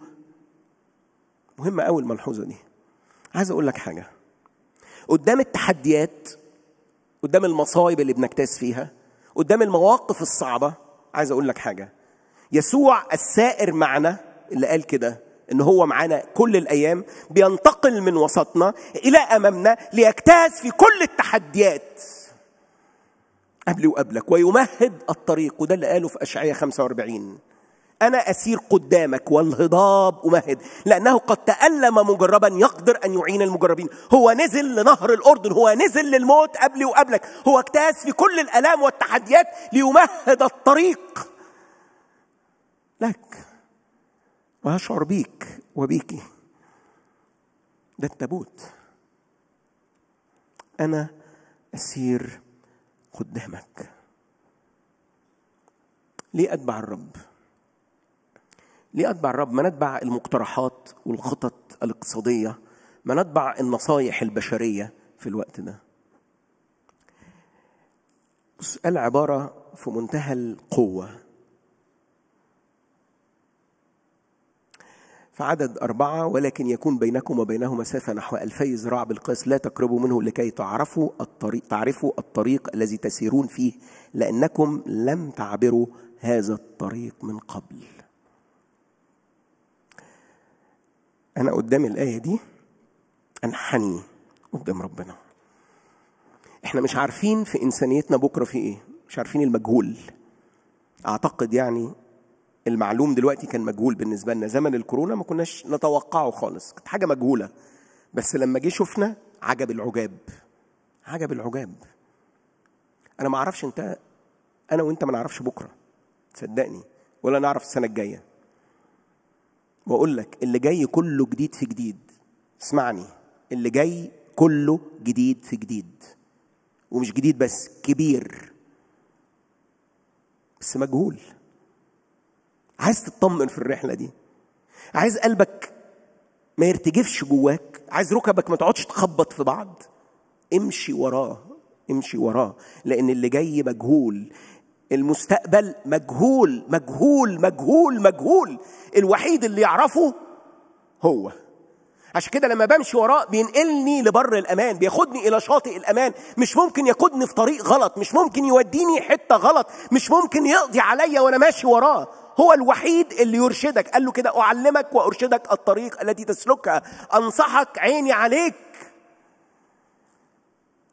مهمة قوي الملحوظة دي. عايز أقول لك حاجة. قدام التحديات قدام المصايب اللي بنجتاز فيها قدام المواقف الصعبة عايز أقول لك حاجة. يسوع السائر معنا اللي قال كده إن هو معانا كل الأيام بينتقل من وسطنا إلى أمامنا ليجتاز في كل التحديات. قبلي وقبلك ويمهد الطريق. وده اللي قاله في اشعياء 45 أنا أسير قدامك والهضاب أمهد لأنه قد تألم مجربا يقدر أن يعين المجربين. هو نزل لنهر الأردن هو نزل للموت قبلي وقبلك. هو اجتاز في كل الألام والتحديات ليمهد الطريق. لك واشعر بيك وبيكي ده التابوت. أنا أسير قدامك ليه أتبع الرب؟ ليه أتبع الرب؟ ما نتبع المقترحات والخطط الاقتصادية ما نتبع النصايح البشرية في الوقت ده. بص قال عباره في منتهى القوة. فعدد أربعة ولكن يكون بينكم وبينه مسافة نحو ألفي ذراع بالقياس لا تقربوا منه لكي تعرفوا الطريق تعرفوا الطريق الذي تسيرون فيه لأنكم لم تعبروا هذا الطريق من قبل. أنا قدام الآية دي أنحني قدام ربنا. إحنا مش عارفين في إنسانيتنا بكرة في إيه مش عارفين المجهول. أعتقد يعني المعلوم دلوقتي كان مجهول بالنسبة لنا. زمن الكورونا ما كناش نتوقعه خالص. كانت حاجة مجهولة. بس لما جه شفنا عجب العجاب. عجب العجاب. أنا ما أعرفش أنت أنا وأنت ما نعرفش بكرة. صدقني. ولا نعرف السنة الجاية. وأقول لك اللي جاي كله جديد في جديد. اسمعني. اللي جاي كله جديد في جديد. ومش جديد بس كبير. بس مجهول. عايز تطمن في الرحلة دي. عايز قلبك ما يرتجفش جواك. عايز ركبك ما تقعدش تخبط في بعض. امشي وراه امشي وراه لأن اللي جاي مجهول. المستقبل مجهول مجهول مجهول مجهول. الوحيد اللي يعرفه هو. عشان كده لما بمشي وراه بينقلني لبر الأمان بياخدني إلى شاطئ الأمان. مش ممكن ياخدني في طريق غلط مش ممكن يوديني حتة غلط مش ممكن يقضي عليا وأنا ماشي وراه. هو الوحيد اللي يرشدك. قال له كده أعلمك وأرشدك الطريق التي تسلكها أنصحك عيني عليك.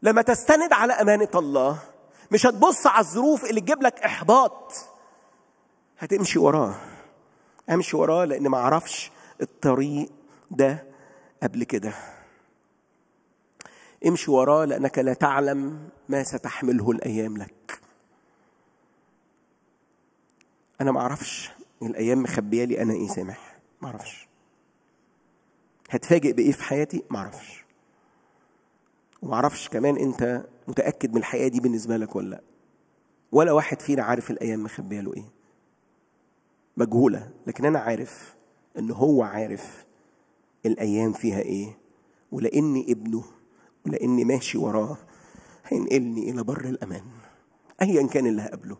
لما تستند على أمانة الله مش هتبص على الظروف اللي تجيب لك إحباط. هتمشي وراه. أمشي وراه لأن ما أعرفش الطريق ده قبل كده. امشي وراه لأنك لا تعلم ما ستحمله الأيام لك. أنا ما أعرفش. الأيام مخبية لي أنا إيه سامح؟ ما أعرفش. هتفاجئ بإيه في حياتي؟ ما أعرفش. وما أعرفش كمان أنت متأكد من الحياة دي بالنسبة لك ولا لأ. ولا واحد فينا عارف الأيام مخبية له إيه. مجهولة. لكن أنا عارف إن هو عارف الأيام فيها إيه. ولأني ابنه ولأني ماشي وراه هينقلني إلى بر الأمان. ايا كان اللي هقابله.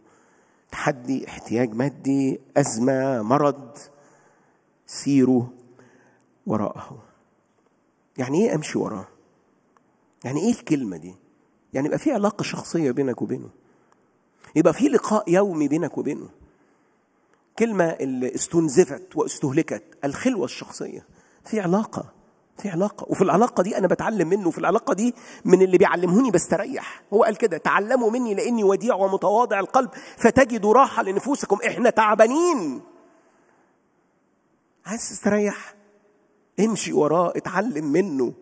تحدي احتياج مادي أزمة مرض سيروا وراءه. يعني إيه أمشي وراه؟ يعني إيه الكلمة دي؟ يعني يبقى في علاقة شخصية بينك وبينه. يبقى في لقاء يومي بينك وبينه. كلمة اللي استنزفت واستهلكت الخلوة الشخصية. في علاقة. في علاقة. وفي العلاقة دي أنا بتعلم منه وفي العلاقة دي من اللي بيعلموني بستريح هو قال كده تعلموا مني لأني وديع ومتواضع القلب فتجدوا راحة لنفوسكم إحنا تعبانين. عايز تستريح؟ امشي وراه اتعلم منه.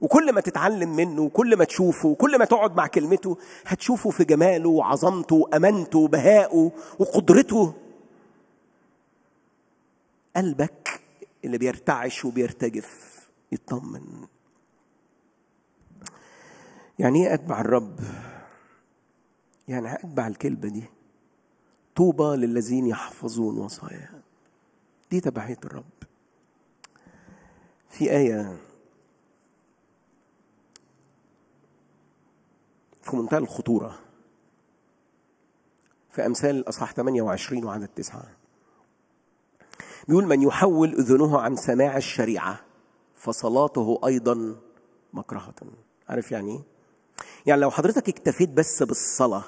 وكل ما تتعلم منه وكل ما تشوفه وكل ما تقعد مع كلمته هتشوفه في جماله وعظمته وامانته وبهائه وقدرته. قلبك اللي بيرتعش وبيرتجف. يطمن. يعني إيه أتبع الرب؟ يعني أتبع الكلمة دي. طوبى للذين يحفظون وصاياه. دي تبعية الرب. في آية في منتهى الخطورة. في أمثال الأصحاح 28 وعدد تسعة. بيقول من يحول أذنه عن سماع الشريعة. فصلاته أيضا مكرهة. عارف يعني إيه؟ يعني لو حضرتك اكتفيت بس بالصلاة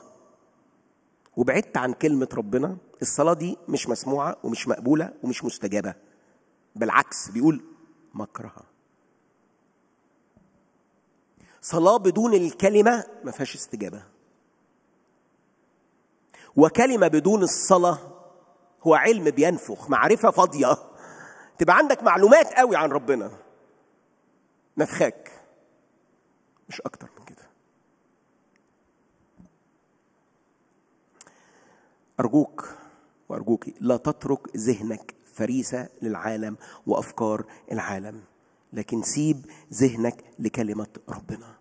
وبعدت عن كلمة ربنا الصلاة دي مش مسموعة ومش مقبولة ومش مستجابة. بالعكس بيقول مكرهة. صلاة بدون الكلمة ما فيهاش استجابة. وكلمة بدون الصلاة هو علم بينفخ معرفة فاضية. تبقى عندك معلومات قوي عن ربنا. نفخاك. مش أكتر من كده. أرجوك وارجوك لا تترك ذهنك فريسة للعالم وأفكار العالم لكن سيب ذهنك لكلمة ربنا.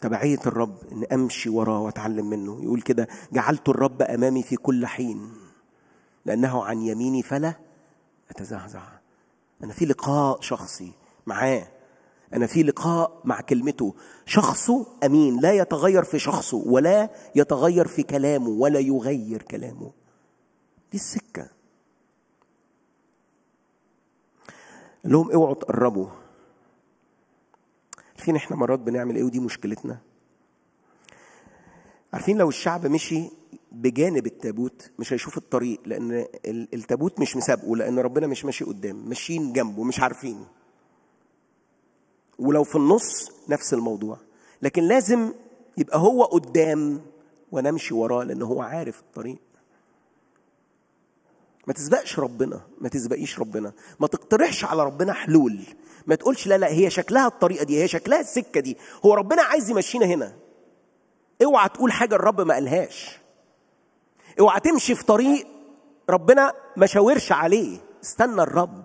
تبعية الرب إن أمشي وراه وأتعلم منه. يقول كده جعلت الرب أمامي في كل حين لأنه عن يميني فلا أتزعزع. أنا في لقاء شخصي معاه. أنا في لقاء مع كلمته. شخصه أمين لا يتغير في شخصه ولا يتغير في كلامه ولا يغير كلامه. دي السكة. لهم اوعوا تقربوا. عارفين إحنا مرات بنعمل إيه ودي مشكلتنا؟ عارفين لو الشعب مشي بجانب التابوت مش هيشوف الطريق لأن التابوت مش مسابقه لأن ربنا مش ماشي قدام ماشيين جنبه مش عارفين ولو في النص نفس الموضوع. لكن لازم يبقى هو قدام ونمشي وراه لأن هو عارف الطريق. ما تسبقش ربنا ما تسبقيش ربنا. ما تقترحش على ربنا حلول. ما تقولش لا لا هي شكلها الطريقة دي هي شكلها السكة دي. هو ربنا عايز يمشينا هنا. اوعى تقول حاجة الرب ما قالهاش. اوعى تمشي في طريق ربنا ما شاورش عليه. استنى الرب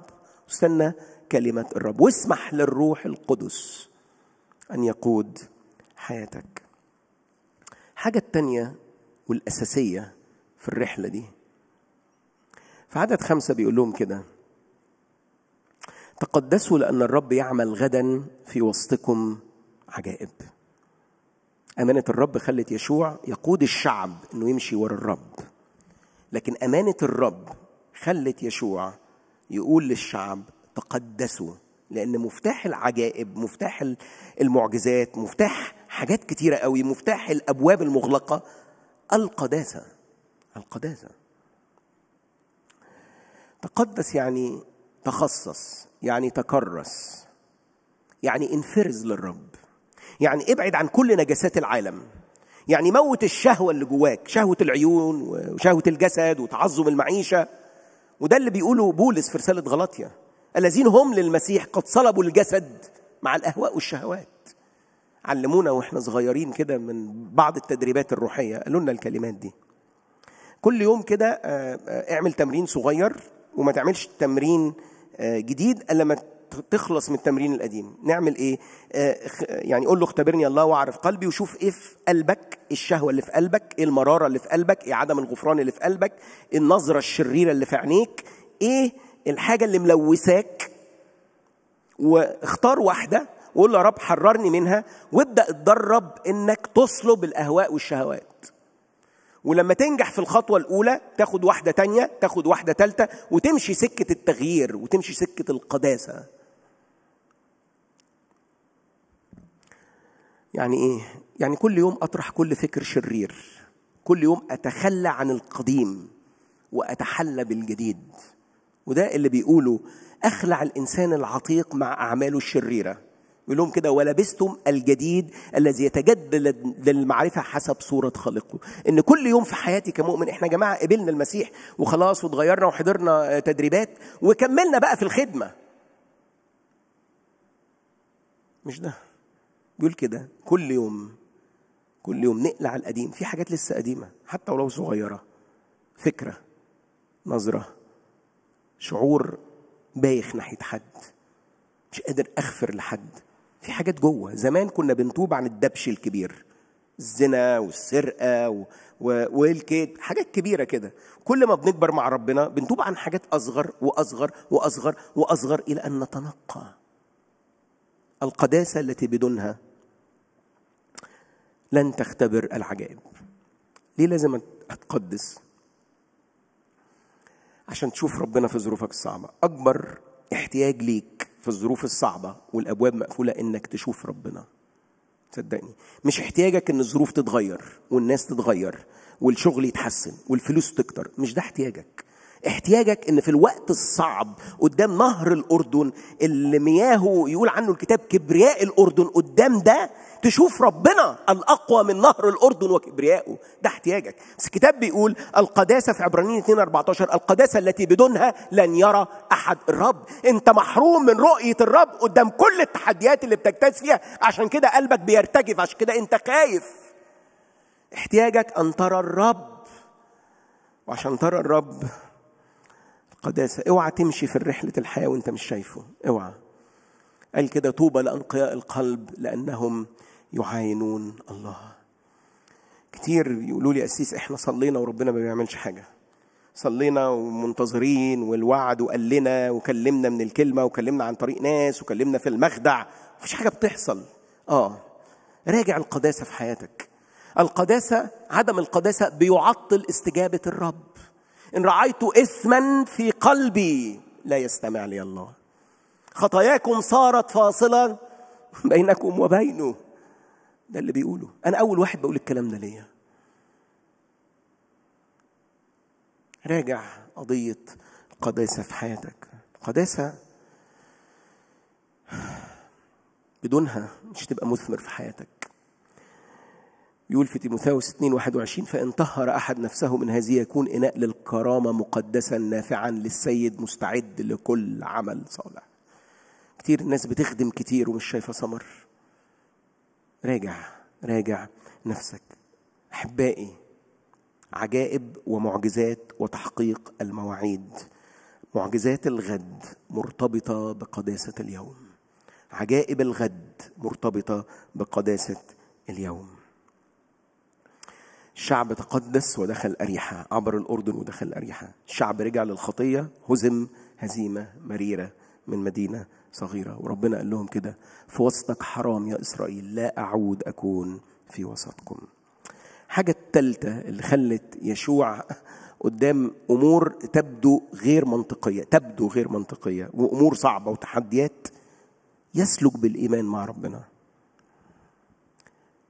واستنى كلمة الرب. واسمح للروح القدس أن يقود حياتك. حاجة التانيه والأساسية في الرحلة دي. في عدد خمسة بيقول لهم كده. تقدسوا لأن الرب يعمل غدا في وسطكم عجائب. أمانة الرب خلت يشوع يقود الشعب أنه يمشي ورا الرب. لكن أمانة الرب خلت يشوع يقول للشعب تقدسوا لأن مفتاح العجائب مفتاح المعجزات مفتاح حاجات كتيرة قوي مفتاح الأبواب المغلقة القداسة القداسة. تقدس يعني تخصص يعني تكرس يعني انفرز للرب. يعني ابعد عن كل نجاسات العالم. يعني موت الشهوة اللي جواك شهوة العيون وشهوة الجسد وتعظم المعيشة. وده اللي بيقوله بولس في رسالة غلطية الذين هم للمسيح قد صلبوا الجسد مع الأهواء والشهوات. علمونا وإحنا صغيرين كده من بعض التدريبات الروحية. قالوا لنا الكلمات دي. كل يوم كده اعمل تمرين صغير وما تعملش تمرين جديد إلا لما تخلص من التمرين القديم. نعمل إيه؟ يعني قول له اختبرني الله وأعرف قلبي وشوف إيه في قلبك الشهوة اللي في قلبك إيه المرارة اللي في قلبك إيه عدم الغفران اللي في قلبك النظرة الشريرة اللي في عينيك إيه الحاجة اللي ملوثاك. واختار واحدة وقول يا رب حررني منها وابدأ اتدرب إنك تصلب الأهواء والشهوات. ولما تنجح في الخطوة الأولى تاخد واحدة تانية تاخد واحدة تالتة وتمشي سكة التغيير وتمشي سكة القداسة. يعني إيه؟ يعني كل يوم أطرح كل فكر شرير. كل يوم أتخلى عن القديم وأتحلى بالجديد. وده اللي بيقوله أخلع الإنسان العتيق مع أعماله الشريرة. يقول لهم كده ولبستم الجديد الذي يتجدد للمعرفة حسب صورة خالقه. إن كل يوم في حياتي كمؤمن إحنا يا جماعة قبلنا المسيح وخلاص واتغيرنا وحضرنا تدريبات وكملنا بقى في الخدمة. مش ده؟ بيقول كده كل يوم كل يوم نقلع القديم. في حاجات لسه قديمة حتى ولو صغيرة. فكرة نظرة. شعور بايخ ناحية حد مش قادر أغفر لحد. في حاجات جوه. زمان كنا بنتوب عن الدبش الكبير الزنا والسرقة. والكيد حاجات كبيرة كده. كل ما بنكبر مع ربنا بنتوب عن حاجات أصغر وأصغر وأصغر وأصغر إلى أن نتنقى. القداسة التي بدونها لن تختبر العجائب. ليه لازم أتقدس؟ عشان تشوف ربنا في ظروفك الصعبة. أكبر احتياج ليك في الظروف الصعبة والأبواب مقفولة إنك تشوف ربنا. صدقني. مش احتياجك إن الظروف تتغير والناس تتغير والشغل يتحسن والفلوس تكتر. مش ده احتياجك. احتياجك إن في الوقت الصعب قدام نهر الأردن اللي مياهه يقول عنه الكتاب كبرياء الأردن قدام ده تشوف ربنا الأقوى من نهر الأردن وكبريائه ده احتياجك. بس الكتاب بيقول القداسة في عبرانيين 2 14 القداسة التي بدونها لن يرى أحد الرب. أنت محروم من رؤية الرب قدام كل التحديات اللي بتجتاز فيها. عشان كده قلبك بيرتجف عشان كده أنت خايف. احتياجك أن ترى الرب. وعشان ترى الرب القداسة. اوعى تمشي في رحله الحياة وانت مش شايفه. اوعى. قال كده طوبى لأنقياء القلب لأنهم يعاينون الله. كتير يقولوا لي أسيس إحنا صلينا وربنا ما بيعملش حاجة. صلينا ومنتظرين والوعد وقال لنا وكلمنا من الكلمة وكلمنا عن طريق ناس وكلمنا في المخدع. مفيش حاجة بتحصل. آه. راجع القداسة في حياتك. القداسة عدم القداسة بيعطل استجابة الرب. إن رعيت إثما في قلبي لا يستمع لي الله. خطاياكم صارت فاصلة بينكم وبينه. ده اللي بيقوله. أنا أول واحد بقول الكلام ده ليا. راجع قضية القداسه في حياتك. القداسه بدونها مش تبقى مثمر في حياتك. يقول في تيموثاوس 2 21 فإن طهر أحد نفسه من هذه يكون إناء للكرامة مقدسا نافعا للسيد مستعد لكل عمل صالح. كتير الناس بتخدم كتير ومش شايفة ثمر. راجع راجع نفسك. أحبائي عجائب ومعجزات وتحقيق المواعيد. معجزات الغد مرتبطة بقداسة اليوم. عجائب الغد مرتبطة بقداسة اليوم. الشعب تقدس ودخل أريحة. عبر الأردن ودخل أريحة. الشعب رجع للخطية. هزم هزيمة مريرة من مدينة صغيرة. وربنا قال لهم كده في وسطك حرام يا إسرائيل لا أعود أكون في وسطكم. حاجة التالتة اللي خلت يشوع قدام أمور تبدو غير منطقية تبدو غير منطقية وأمور صعبة وتحديات يسلك بالإيمان مع ربنا.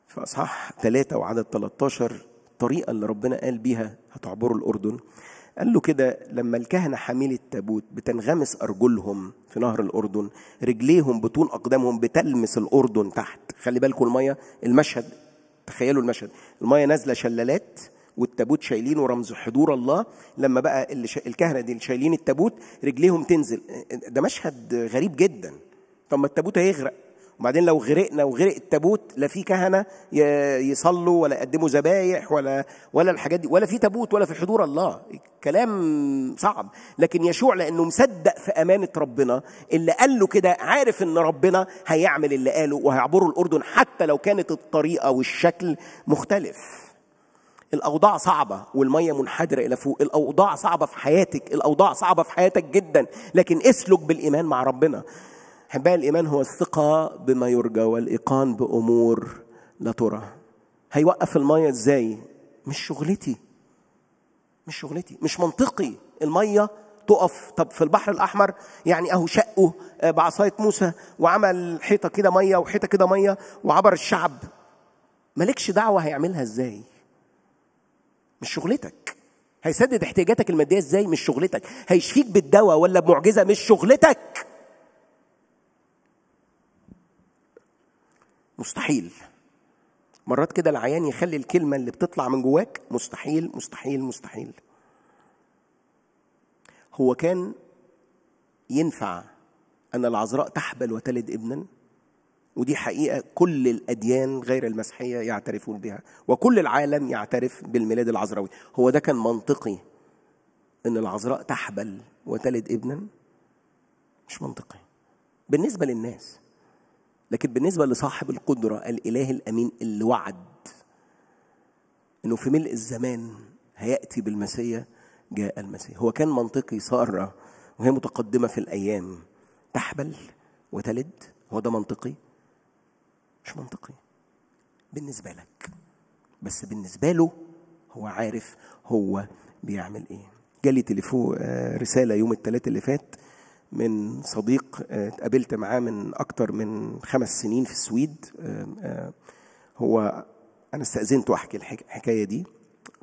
في أصحاح وعدد 13 الطريقة اللي ربنا قال بيها هتعبروا الأردن. قال له كده لما الكهنة حامل التابوت بتنغمس أرجلهم في نهر الأردن رجليهم بطون أقدامهم بتلمس الأردن تحت. خلي بالكم المية المشهد تخيلوا المشهد. المية نازلة شلالات والتابوت شايلينه رمز حضور الله. لما بقى اللي شا... الكهنة دي اللي شايلين التابوت رجليهم تنزل. ده مشهد غريب جدا. طب ما التابوت هيغرق. وبعدين لو غرقنا وغرق التابوت لا في كهنة يصلوا ولا يقدموا ذبايح ولا ولا الحاجات دي ولا في تابوت ولا في حضور الله. كلام صعب. لكن يشوع لأنه مصدق في أمانة ربنا اللي قال له كده عارف إن ربنا هيعمل اللي قاله وهيعبروا الأردن حتى لو كانت الطريقة والشكل مختلف. الأوضاع صعبة والمية منحدرة إلى فوق. الأوضاع صعبة في حياتك. الأوضاع صعبة في حياتك جدا. لكن اسلك بالإيمان مع ربنا. احبائي الإيمان هو الثقة بما يرجى والإيقان بأمور لا ترى. هيوقف المية إزاي؟ مش شغلتي. مش شغلتي. مش منطقي. المية تقف. طب في البحر الأحمر يعني أهو شقه بعصاية موسى وعمل حيطة كده مية وحيطة كده مية وعبر الشعب. مالكش دعوة هيعملها إزاي؟ مش شغلتك. هيسدد احتياجاتك المادية إزاي؟ مش شغلتك. هيشفيك بالدواء ولا بمعجزة؟ مش شغلتك. مستحيل. مرات كده العيان يخلي الكلمة اللي بتطلع من جواك مستحيل مستحيل مستحيل. هو كان ينفع أن العذراء تحبل وتلد ابنا؟ ودي حقيقة كل الأديان غير المسيحية يعترفون بها وكل العالم يعترف بالميلاد العذراوي. هو ده كان منطقي أن العذراء تحبل وتلد ابنا؟ مش منطقي. بالنسبة للناس لكن بالنسبة لصاحب القدرة الإله الأمين اللي وعد إنه في ملء الزمان هيأتي بالمسيا جاء المسيح. هو كان منطقي سارة وهي متقدمة في الأيام. تحبل وتلد؟ هو ده منطقي؟ مش منطقي. بالنسبة لك. بس بالنسبة له هو عارف هو بيعمل إيه. جالي تليفون آه، رسالة يوم الثلاثاء اللي فات. من صديق آه، اتقابلت معاه من أكتر من خمس سنين في السويد. آه، آه، هو أنا استأذنته أحكي الحك- الحكاية دي.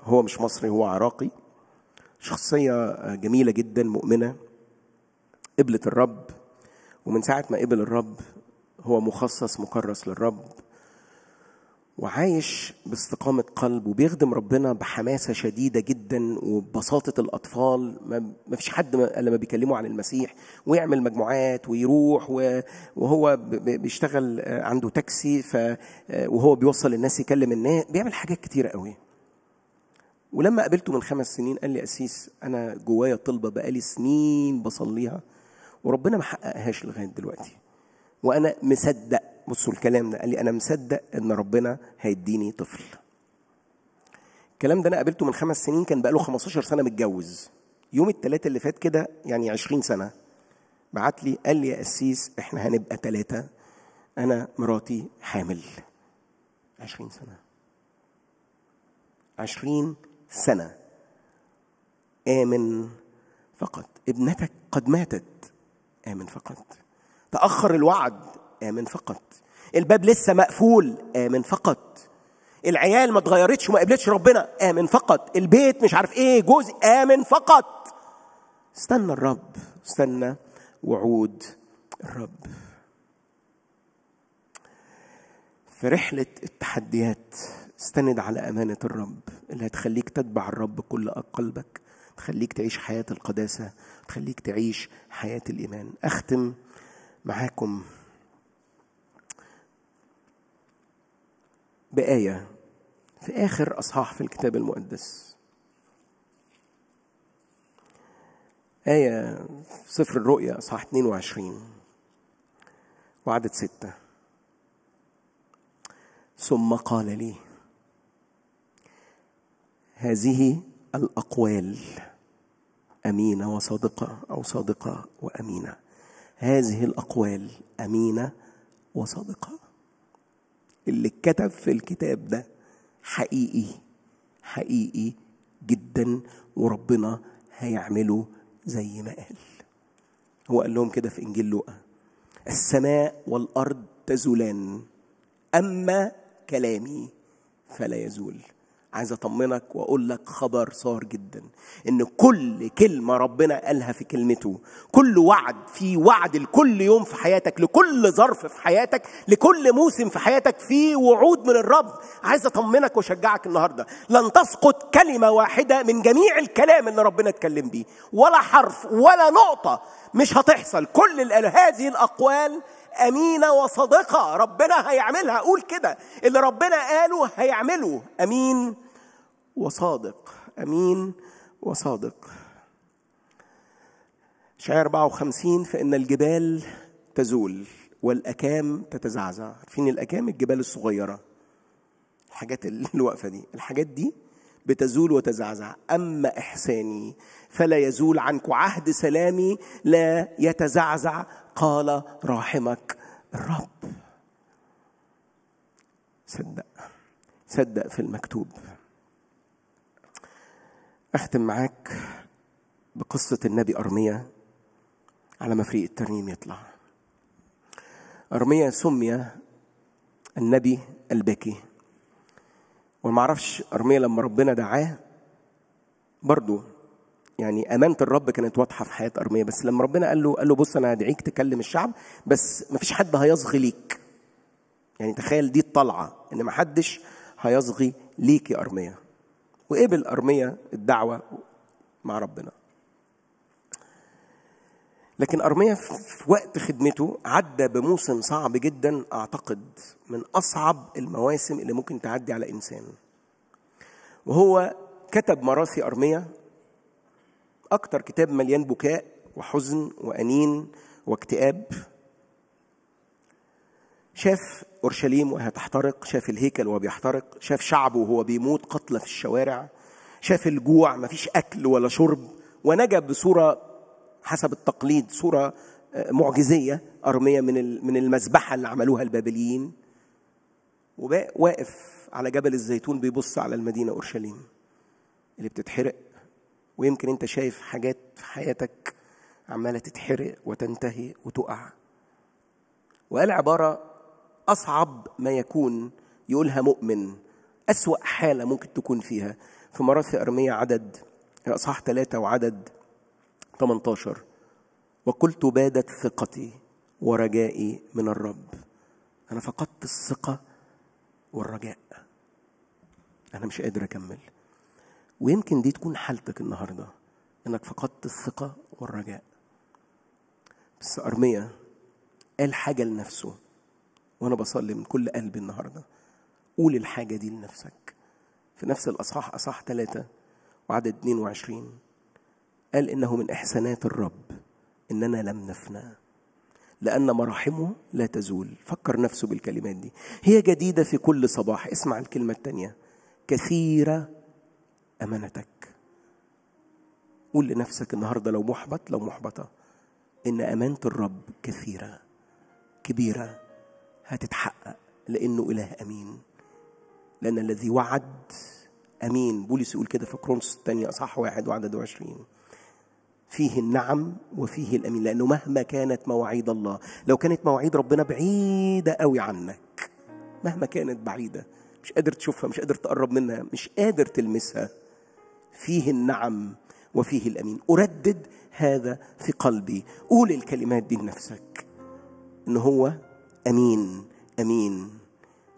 هو مش مصري هو عراقي. شخصية آه، جميلة جدا مؤمنة قبلت الرب. ومن ساعة ما قبل الرب هو مخصص مكرس للرب. وعايش باستقامة قلب وبيخدم ربنا بحماسة شديدة جدا وببساطة الأطفال. ما فيش حد إلا ما بيكلمه عن المسيح ويعمل مجموعات ويروح وهو بيشتغل آه، عنده تاكسي ف آه، وهو بيوصل الناس يكلم الناس. بيعمل حاجات كتيرة قوي. ولما قابلته من خمس سنين قال لي أسيس أنا جوايا طلبة بقالي سنين بصليها وربنا ما حققهاش لغاية دلوقتي وأنا مصدق بصوا الكلام ده قال لي أنا مصدق إن ربنا هيديني طفل. الكلام ده أنا قابلته من خمس سنين كان بقاله 15 سنة متجوز. يوم الثلاثة اللي فات كده يعني 20 سنة بعت لي قال لي يا قسيس إحنا هنبقى ثلاثة أنا مراتي حامل. 20 سنة. 20 سنة. آمن فقط. ابنتك قد ماتت. آمن فقط. تأخر الوعد. آمن فقط. الباب لسه مقفول آمن فقط. العيال ما اتغيرتش وما قبلتش ربنا آمن فقط. البيت مش عارف إيه جوزي آمن فقط. استنى الرب استنى وعود الرب. في رحلة التحديات استند على أمانة الرب اللي هتخليك تتبع الرب كل قلبك تخليك تعيش حياة القداسة تخليك تعيش حياة الإيمان. أختم معاكم بآية في آخر أصحاح في الكتاب المقدس. آية في سفر الرؤيا أصحاح 22 وعدد ستة. ثم قال لي هذه الأقوال أمينة وصادقة أو صادقة وأمينة. هذه الأقوال أمينة وصادقة اللي اتكتب في الكتاب ده حقيقي حقيقي جدا وربنا هيعمله زي ما قال. هو قال لهم كده في إنجيل لوقا السماء والأرض تزولان أما كلامي فلا يزول. عايز أطمنك وأقول لك خبر صار جدا إن كل كلمة ربنا قالها في كلمته كل وعد في وعد لكل يوم في حياتك لكل ظرف في حياتك لكل موسم في حياتك في وعود من الرب. عايز أطمنك وأشجعك النهارده. لن تسقط كلمة واحدة من جميع الكلام اللي ربنا اتكلم بيه. ولا حرف ولا نقطة. مش هتحصل. كل هذه الأقوال امينه وصادقه ربنا هيعملها. قول كده. اللي ربنا قاله هيعمله. أمين وصادق. أمين وصادق. شعر 54 فإن الجبال تزول والأكام تتزعزع. عارفين الأكام؟ الجبال الصغيرة. الحاجات اللي واقفة دي. الحاجات دي بتزول وتزعزع. أما إحساني فلا يزول عنك. عهد سلامي لا يتزعزع. قال راحمك الرب صدق. صدق في المكتوب. أختم معاك بقصة النبي أرميا على ما فريق الترنيم يطلع. أرميا سمي النبي البكي. وما أعرفش أرميا لما ربنا دعاه برضو يعني أمانة الرب كانت واضحة في حياة أرمية. بس لما ربنا قال له قال له بص أنا هدعيك تكلم الشعب بس مفيش حد هيصغي ليك. يعني تخيل دي الطلعة إن محدش هيصغي ليك يا أرمية. وقبل أرمية الدعوة مع ربنا. لكن أرمية في وقت خدمته عدى بموسم صعب جدا أعتقد من أصعب المواسم اللي ممكن تعدي على إنسان. وهو كتب مراسي أرمية أكتر كتاب مليان بكاء وحزن وأنين واكتئاب. شاف أورشليم وهي تحترق شاف الهيكل وهو بيحترق شاف شعبه وهو بيموت قتلى في الشوارع شاف الجوع مفيش أكل ولا شرب ونجا بصورة حسب التقليد صورة معجزية أرمية من من المذبحة اللي عملوها البابليين. وواقف على جبل الزيتون بيبص على المدينة أورشليم اللي بتتحرق. ويمكن أنت شايف حاجات في حياتك عمالة تتحرق وتنتهي وتقع. وقال عبارة أصعب ما يكون يقولها مؤمن أسوأ حالة ممكن تكون فيها. في مراسي أرمية عدد أصحاح ثلاثة وعدد 18 وقلت بادت ثقتي ورجائي من الرب. أنا فقدت الثقة والرجاء. أنا مش قادر أكمل. ويمكن دي تكون حالتك النهاردة إنك فقدت الثقة والرجاء. بس أرمية قال حاجة لنفسه وأنا بصلي من كل قلبي النهاردة. قول الحاجة دي لنفسك. في نفس الأصحاح أصحاح ثلاثة وعدد 22 قال إنه من إحسانات الرب إننا لم نفنى لأن مراحمه لا تزول. فكر نفسه بالكلمات دي. هي جديدة في كل صباح. اسمع الكلمة الثانية كثيرة أمانتك. قول لنفسك النهاردة لو محبط لو محبطة إن أمانة الرب كثيرة كبيرة هتتحقق لأنه إله أمين. لأن الذي وعد أمين بولس يقول كده في كرونس الثانية أصح واحد وعدد وعشرين فيه النعم وفيه الأمين لأنه مهما كانت مواعيد الله لو كانت مواعيد ربنا بعيدة قوي عنك مهما كانت بعيدة مش قادر تشوفها مش قادر تقرب منها مش قادر تلمسها فيه النعم وفيه الأمين. أردد هذا في قلبي. قول الكلمات دي لنفسك. إن هو أمين أمين.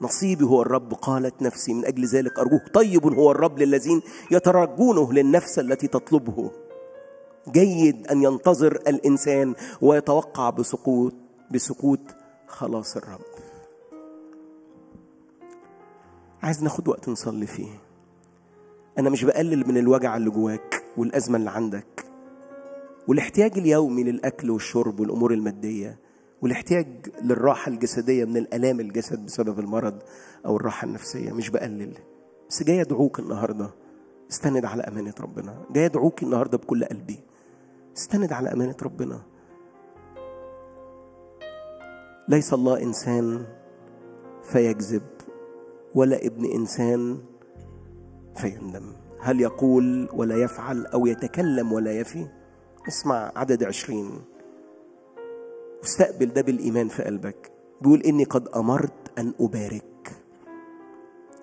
نصيبي هو الرب قالت نفسي. من أجل ذلك أرجوه طيب هو الرب للذين يترجونه للنفس التي تطلبه. جيد أن ينتظر الإنسان ويتوقع بسقوط بسكوت خلاص الرب. عايز ناخد وقت نصلي فيه. أنا مش بقلل من الوجع اللي جواك والأزمة اللي عندك. والاحتياج اليومي للأكل والشرب والأمور المادية والاحتياج للراحة الجسدية من الآلام الجسد بسبب المرض أو الراحة النفسية مش بقلل. بس جاي أدعوك النهاردة. استند على أمانة ربنا. جاي أدعوك النهاردة بكل قلبي. استند على أمانة ربنا. ليس الله إنسان فيكذب ولا ابن إنسان فيندم. هل يقول ولا يفعل أو يتكلم ولا يفي؟ اسمع عدد عشرين. واستقبل ده بالإيمان في قلبك. بيقول إني قد أمرت أن أبارك.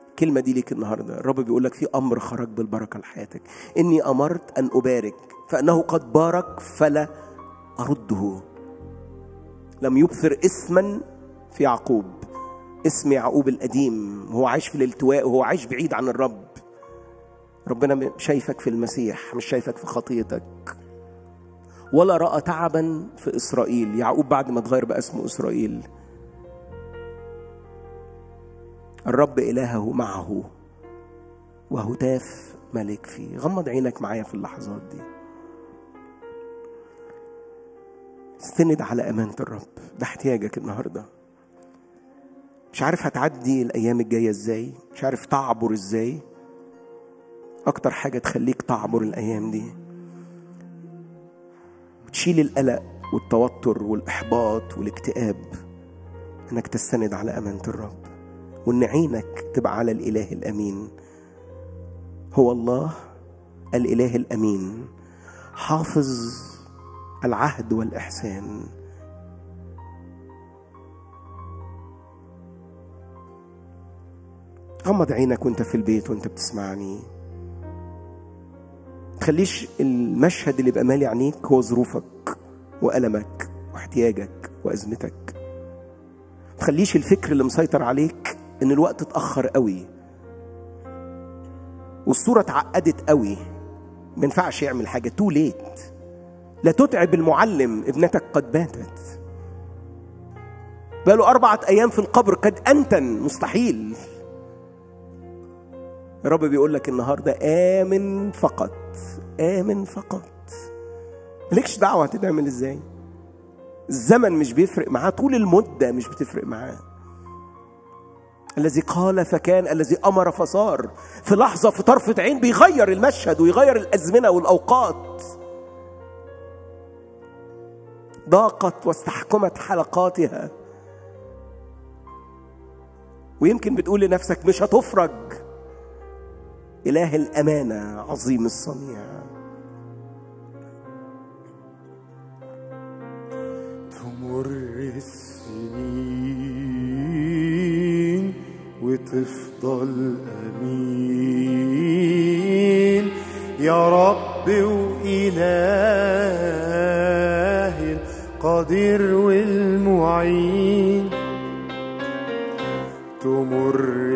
الكلمة دي ليك النهاردة. الرب بيقول لك في أمر خرج بالبركة لحياتك. إني أمرت أن أبارك فأنه قد بارك فلا أرده. لم يبثر اسما في يعقوب. اسم يعقوب القديم. هو عايش في الالتواء وهو عايش بعيد عن الرب. ربنا شايفك في المسيح مش شايفك في خطيتك. ولا رأى تعبا في إسرائيل يعقوب بعد ما اتغير بقى اسمه إسرائيل. الرب إلهه معه وهتاف ملك فيه. غمض عينك معايا في اللحظات دي. استند على أمانة الرب. ده احتياجك النهاردة. مش عارف هتعدي الأيام الجاية إزاي مش عارف تعبر إزاي. أكتر حاجة تخليك تعبر الأيام دي. وتشيل القلق والتوتر والإحباط والاكتئاب إنك تستند على أمانة الرب وإن عينك تبقى على الإله الأمين. هو الله الإله الأمين حافظ العهد والإحسان. غمض عينك وأنت في البيت وأنت بتسمعني. تخليش المشهد اللي يبقى مالي عينيك هو ظروفك وألمك واحتياجك وأزمتك. تخليش الفكر اللي مسيطر عليك إن الوقت اتأخر قوي والصورة اتعقدت قوي. ما ينفعش يعمل حاجة. تو ليت لا تتعب المعلم ابنتك قد باتت بقاله أربعة أيام في القبر قد أنتن. مستحيل. الرب بيقول لك النهاردة آمن فقط. آمن فقط. مالكش دعوة هتتعمل إزاي؟ الزمن مش بيفرق معاه طول المدة مش بتفرق معاه. الذي قال فكان الذي أمر فصار. في لحظة في طرفة عين بيغير المشهد ويغير الأزمنة والأوقات. ضاقت واستحكمت حلقاتها. ويمكن بتقول لنفسك مش هتفرج. إله الأمانة عظيم الصنيع تمر السنين وتفضل أمين. يا رب وإلهي القدير والمعين. تمر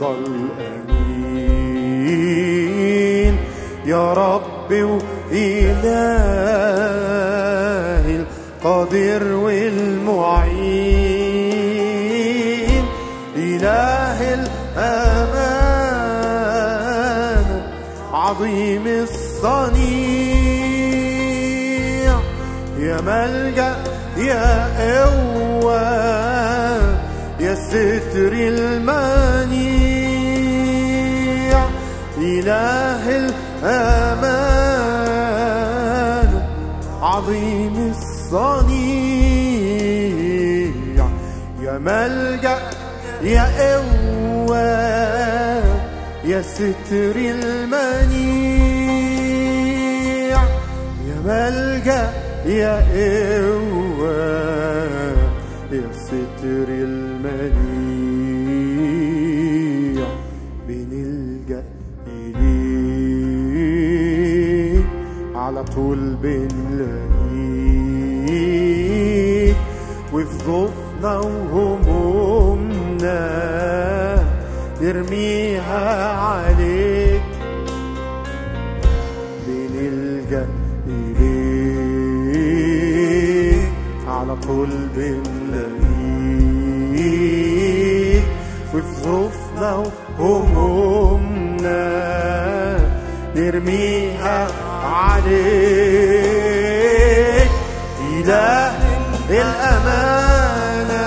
وتفضل أمين يا رب وإلهي القدير والمعين. إله الأمان عظيم الصنيع. يا ملجأ يا قوة يا ستر المنيع. إله الأمان عظيم الصنيع. يا ملجأ يا قوة يا ستر المنيع. يا ملجأ يا قوة على طول بنلاقيك وفي ضفنا وهمومنا نرميها عليك. بنلجأ إليك على طول بنلاقيك وفي ظروفنا وهمومنا نرميها عليك إله الأمانة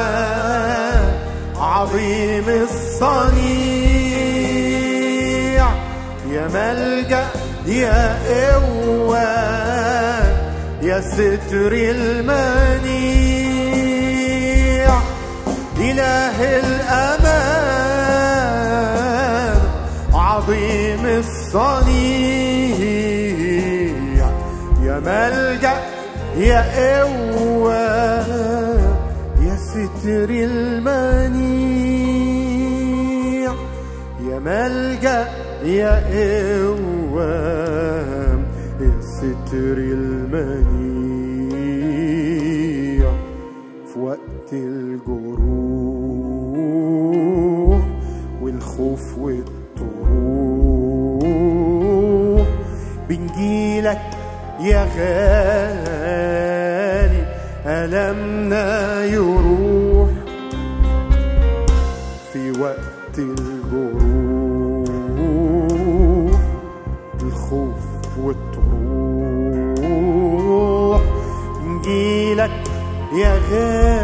عظيم الصنيع. يا ملجأ يا قوة يا ستر المنيع. إله الأمان عظيم الصنيع. يا ملجأ يا قوة يا ستر المنيع. يا ملجأ يا قوة يا ستر المنيع. في وقت الجروح يا غالي ألمنا يروح في وقت الجروح الخوف والطروح. نجيلك يا غالي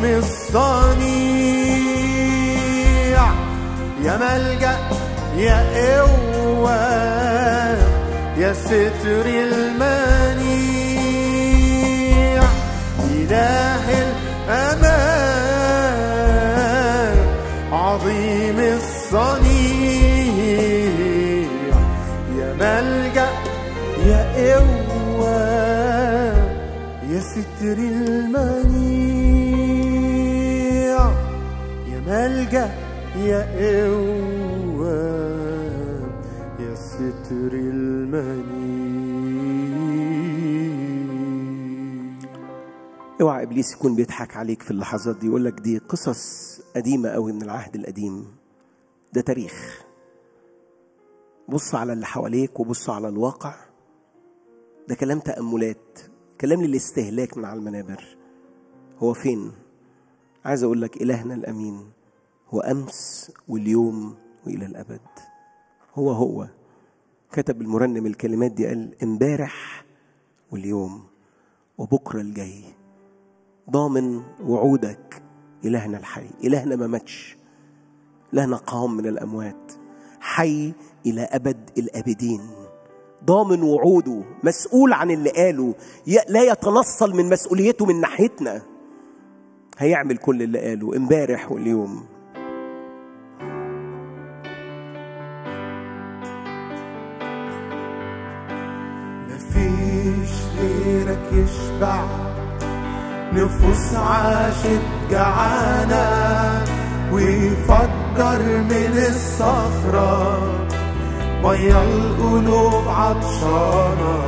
نجم الصنيع. يا ملجأ يا قوة يا ستر المنيع. إله الأمان عظيم الصنيع. يا ملجأ يا قوة يا ستر المنيع. ملجأ يا قوة يا ستر المنيع اوعى إبليس يكون بيضحك عليك في اللحظات دي يقول لك دي قصص قديمة قوي من العهد القديم. ده تاريخ. بص على اللي حواليك وبص على الواقع. ده كلام تأملات كلام للاستهلاك من على المنابر. هو فين؟ عايز أقول لك إلهنا الأمين. هو امس واليوم وإلى الأبد. هو هو كتب المرنم الكلمات دي قال امبارح واليوم وبكرة الجاي. ضامن وعودك إلهنا الحي. إلهنا ما ماتش. إلهنا قام من الأموات. حي إلى أبد الآبدين. ضامن وعوده. مسؤول عن اللي قاله. لا يتنصل من مسؤوليته من ناحيتنا. هيعمل كل اللي قاله. امبارح واليوم. غيرك يشبع. نفوس عاشت جعانة ويفجر من الصخرة. مية القلوب عطشانة.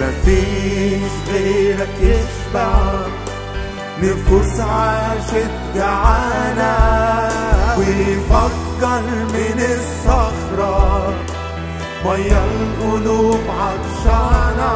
مفيش غيرك يشبع. نفوس عاشت جعانة ويفجر من الصخرة. مية القلوب عطشانة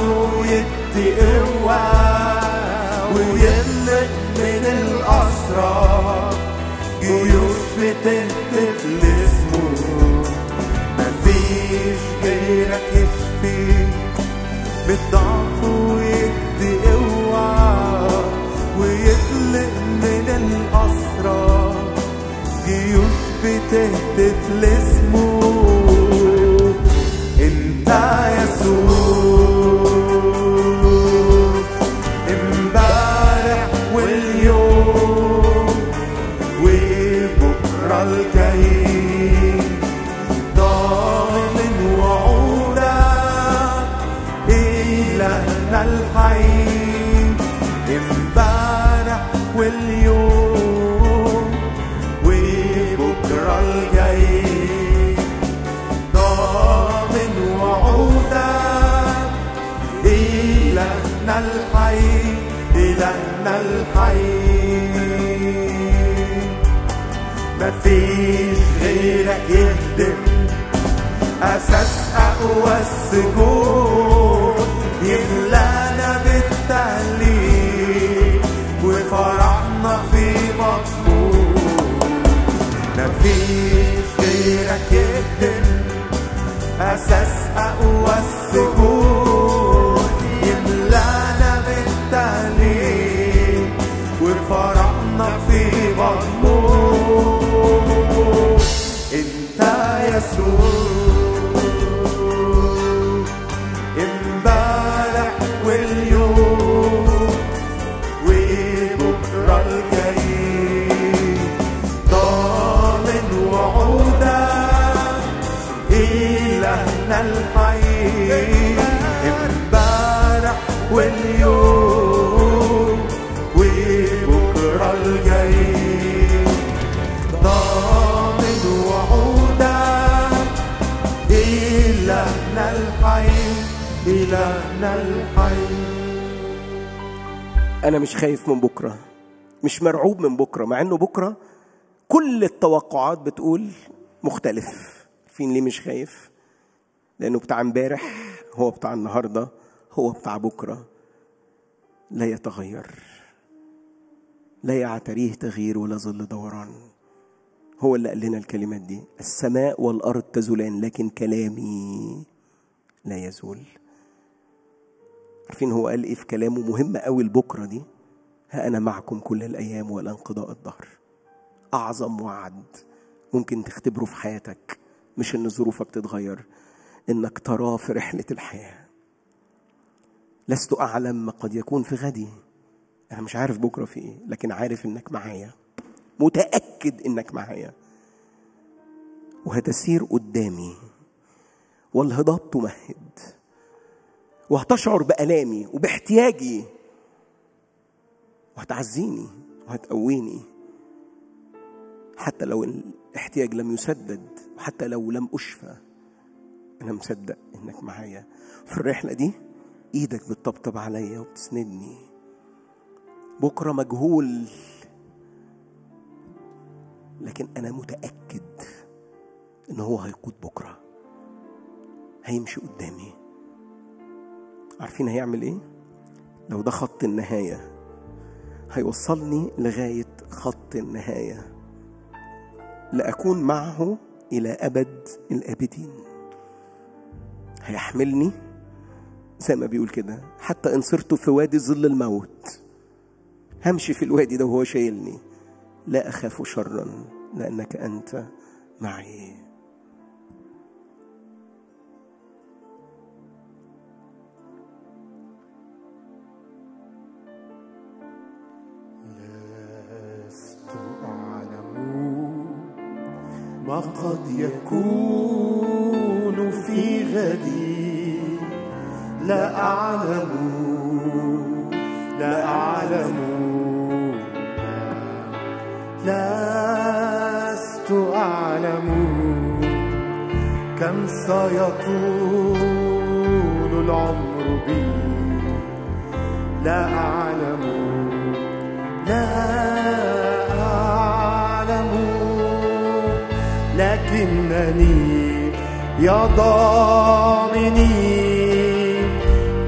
للضعف ويدي قوة ويملك من الأسرى جيوش بتهتف لاسمه. مفيش غيرك يشفي. بالضعف ويدي قوة ويطلق من الأسرى جيوش بتهتف لاسمه. مفيش غيرك يهدم أساس أقوى السجود يملانا بالتهليل وفرحنا في مطلوب مفيش غيرك يهدم. أساس أقوى السجود إلهنا الحي. أنا مش خايف من بكرة مش مرعوب من بكرة مع إنه بكرة كل التوقعات بتقول مختلف. فين ليه مش خايف؟ لأنه بتاع امبارح هو بتاع النهارده هو بتاع بكرة. لا يتغير. لا يعتريه تغيير ولا ظل دوران. هو اللي قال لنا الكلمات دي. السماء والأرض تزولان لكن كلامي لا يزول. عارفين هو قال إيه في كلامه؟ مهم قوي لبكرة دي. ها أنا معكم كل الأيام والى انقضاء الدهر. أعظم وعد ممكن تختبره في حياتك مش إن ظروفك تتغير إنك تراه في رحلة الحياة. لست أعلم ما قد يكون في غدي. أنا مش عارف بكرة في إيه لكن عارف إنك معايا. متأكد إنك معايا. وهتسير قدامي. والهضاب تمهد. وهتشعر بألامي وباحتياجي. وهتعزيني وهتقويني. حتى لو الاحتياج لم يسدد وحتى لو لم أشفى أنا مصدق إنك معايا. في الرحلة دي إيدك بتطبطب عليا وبتسندني. بكرة مجهول. لكن أنا متأكد إن هو هيقود بكرة. هيمشي قدامي. عارفين هيعمل إيه؟ لو ده خط النهاية هيوصلني لغاية خط النهاية. لأكون معه إلى أبد الأبدين. هيحملني زي ما بيقول كده. حتى إن صرت في وادي ظل الموت. همشي في الوادي ده وهو شايلني. لا أخاف شرا لأنك أنت معي. يكون في غدي. لا أعلم لا أعلم. لست أعلم. كم سيطول العمر بي؟ لا أعلم. لا أعلم لكنني يا ضامني.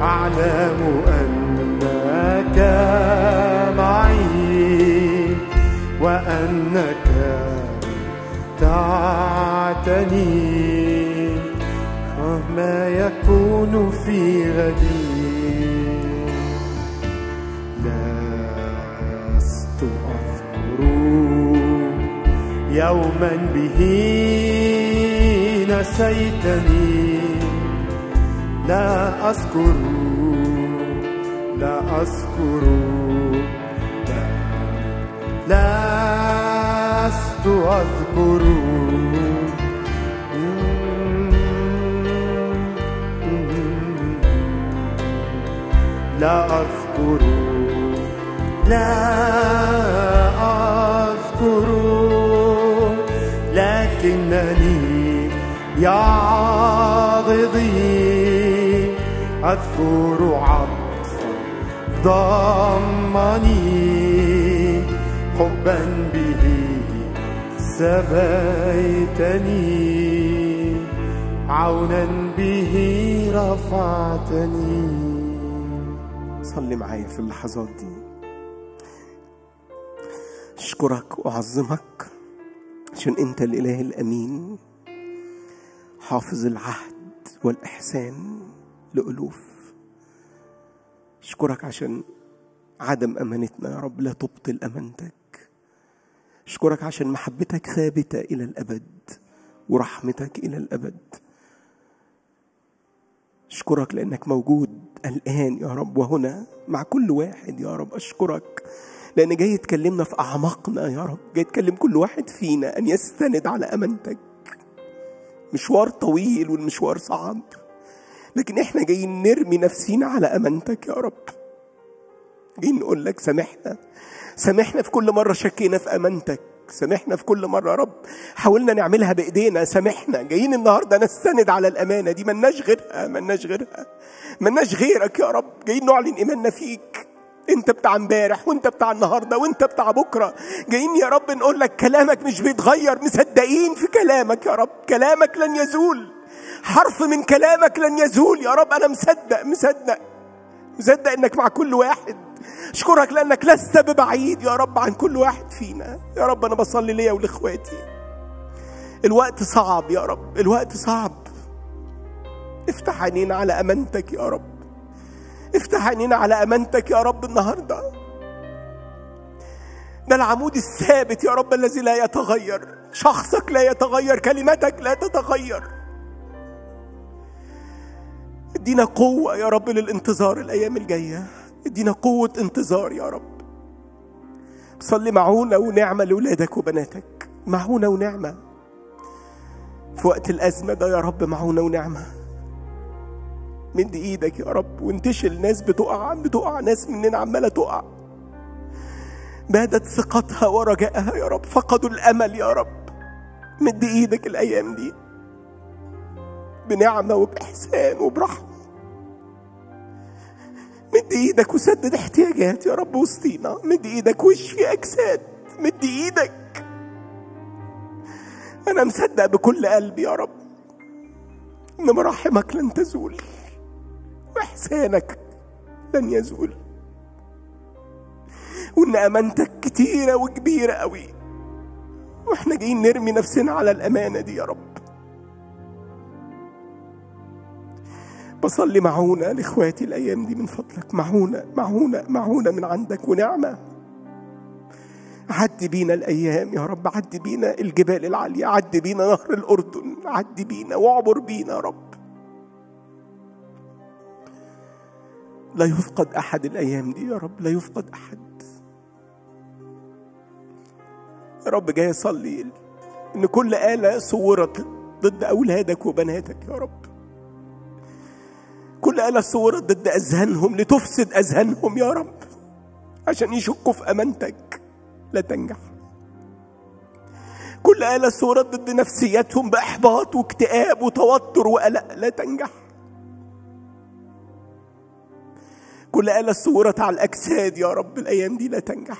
أعلم أنك معي وأنك تعتني. مهما يكون في غدي. يوما به نسيتني. لا أذكر لا أذكر لا لست أذكر. لا أذكر لا يا عاضدي أذكر عطف ضمني حبا به سبيتني. عونا به رفعتني. صلي معايا في اللحظات دي. أشكرك وأعظمك عشان أنت الإله الأمين. حافظ العهد والإحسان لألوف. أشكرك عشان عدم أمانتنا يا رب لا تبطل أمانتك. أشكرك عشان محبتك ثابتة إلى الأبد ورحمتك إلى الأبد. أشكرك لأنك موجود الآن يا رب وهنا مع كل واحد يا رب. أشكرك لأن جاي تكلمنا في أعماقنا يا رب جاي تكلم كل واحد فينا أن يستند على أمانتك. مشوار طويل والمشوار صعب. لكن إحنا جايين نرمي نفسينا على أمانتك يا رب. جايين نقول لك سامحنا. سامحنا في كل مرة شكينا في أمانتك. سامحنا في كل مرة يا رب. حاولنا نعملها بإيدينا. سامحنا. جايين النهاردة نستند على الأمانة دي. ملناش غيرها ملناش غيرها. ملناش غيرك يا رب. جايين نعلن إيماننا فيك. انت بتاع امبارح وانت بتاع النهارده وانت بتاع بكره. جايين يا رب نقول لك كلامك مش بيتغير مصدقين في كلامك يا رب. كلامك لن يزول. حرف من كلامك لن يزول يا رب. أنا مصدق مصدق مصدق إنك مع كل واحد. أشكرك لأنك لست ببعيد يا رب عن كل واحد فينا. يا رب أنا بصلي ليا ولإخواتي. الوقت صعب يا رب الوقت صعب. افتح عينينا على أمانتك يا رب. افتح عينينا على أمانتك يا رب النهارده. ده العمود الثابت يا رب الذي لا يتغير. شخصك لا يتغير كلمتك لا تتغير. ادينا قوة يا رب للانتظار الأيام الجاية. ادينا قوة انتظار يا رب. صلي معونة ونعمة لأولادك وبناتك. معونة ونعمة. في وقت الأزمة ده يا رب معونة ونعمة. مد إيدك يا رب وانتشل ناس بتقع بتقع ناس مننا عمالة تقع. بادت ثقتها ورجائها يا رب فقدوا الأمل يا رب. مد إيدك الأيام دي. بنعمة وبإحسان وبرحمة. مد إيدك وسدد احتياجات يا رب وسطينا. مد إيدك واشفي أجساد. مد إيدك. أنا مصدق بكل قلبي يا رب إن مراحمك لن تزول. واحسانك لن يزول. وإن امانتك كتيره وكبيره قوي وإحنا جايين نرمي نفسنا على الأمانة دي يا رب. بصلي معونة لإخواتي الأيام دي من فضلك. معونة معونة معونة من عندك ونعمة. عدي بينا الأيام يا رب. عدي بينا الجبال العالية. عدي بينا نهر الأردن. عدي بينا واعبر بينا يا رب. لا يفقد أحد الأيام دي يا رب لا يفقد أحد. يا رب جاي أصلي إن كل آلة صورت ضد أولادك وبناتك يا رب. كل آلة صورت ضد أذهانهم لتفسد أذهانهم يا رب عشان يشكوا في أمانتك. لا تنجح. كل آلة صورت ضد نفسيتهم بإحباط واكتئاب وتوتر وقلق لا تنجح. كل آلة صورت على الأجساد يا رب. الأيام دي لا تنجح.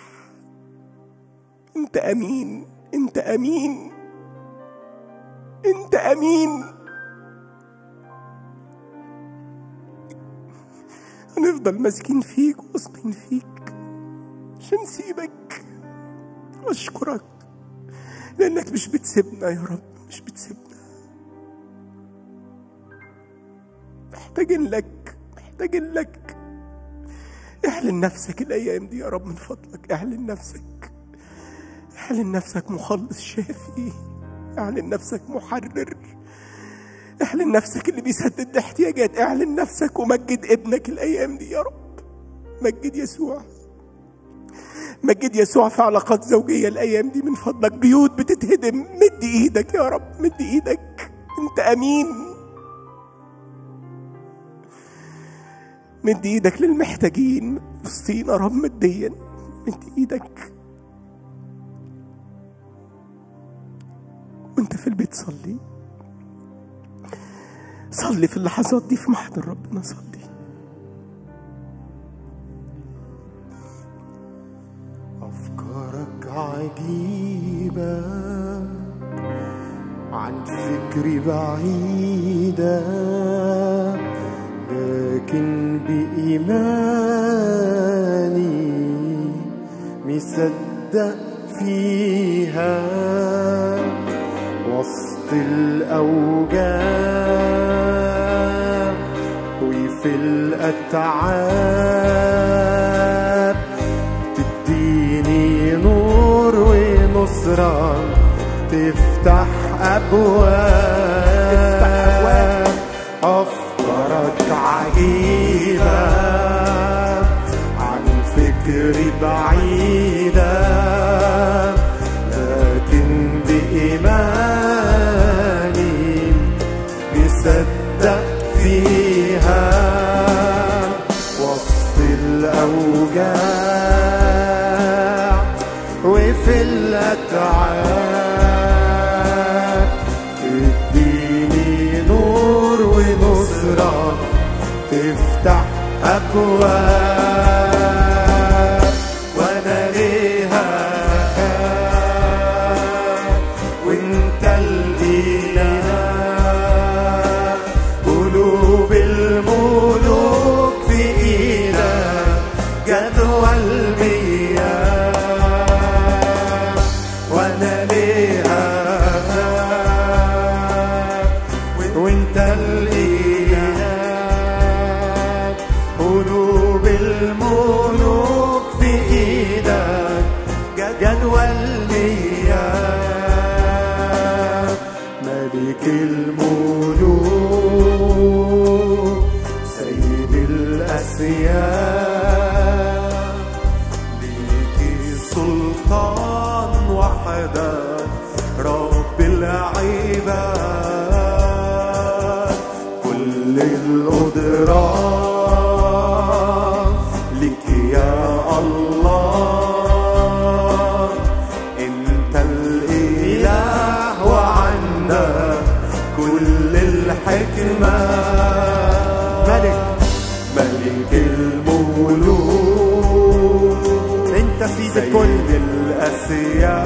أنت أمين. أنت أمين. أنت أمين. هنفضل ماسكين فيك واثقين فيك. مش هنسيبك. واشكرك لأنك مش بتسيبنا يا رب. مش بتسيبنا. محتاجين لك. محتاجين لك. اعلن نفسك الأيام دي يا رب من فضلك. اعلن نفسك. اعلن نفسك مخلص شافي. اعلن نفسك محرر. اعلن نفسك اللي بيسدد احتياجات. اعلن نفسك ومجد ابنك الأيام دي يا رب. مجد يسوع. مجد يسوع في علاقات زوجية الأيام دي من فضلك. بيوت بتتهدم. مد إيدك يا رب. مد إيدك. أنت أمين. مد إيدك للمحتاجين. وسطينا رب مديا مد إيدك وانت في البيت صلي. صلي في اللحظات دي في محضر ربنا صلي. أفكارك عجيبة عن فكري بعيدة. لكن بإيماني مصدق فيها وسط الأوجاع وفي الأتعاب تديني نور ونصرة تفتح أبواب عن فكري بعيدة أبواب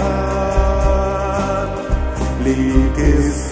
الأسياد ليك السلطان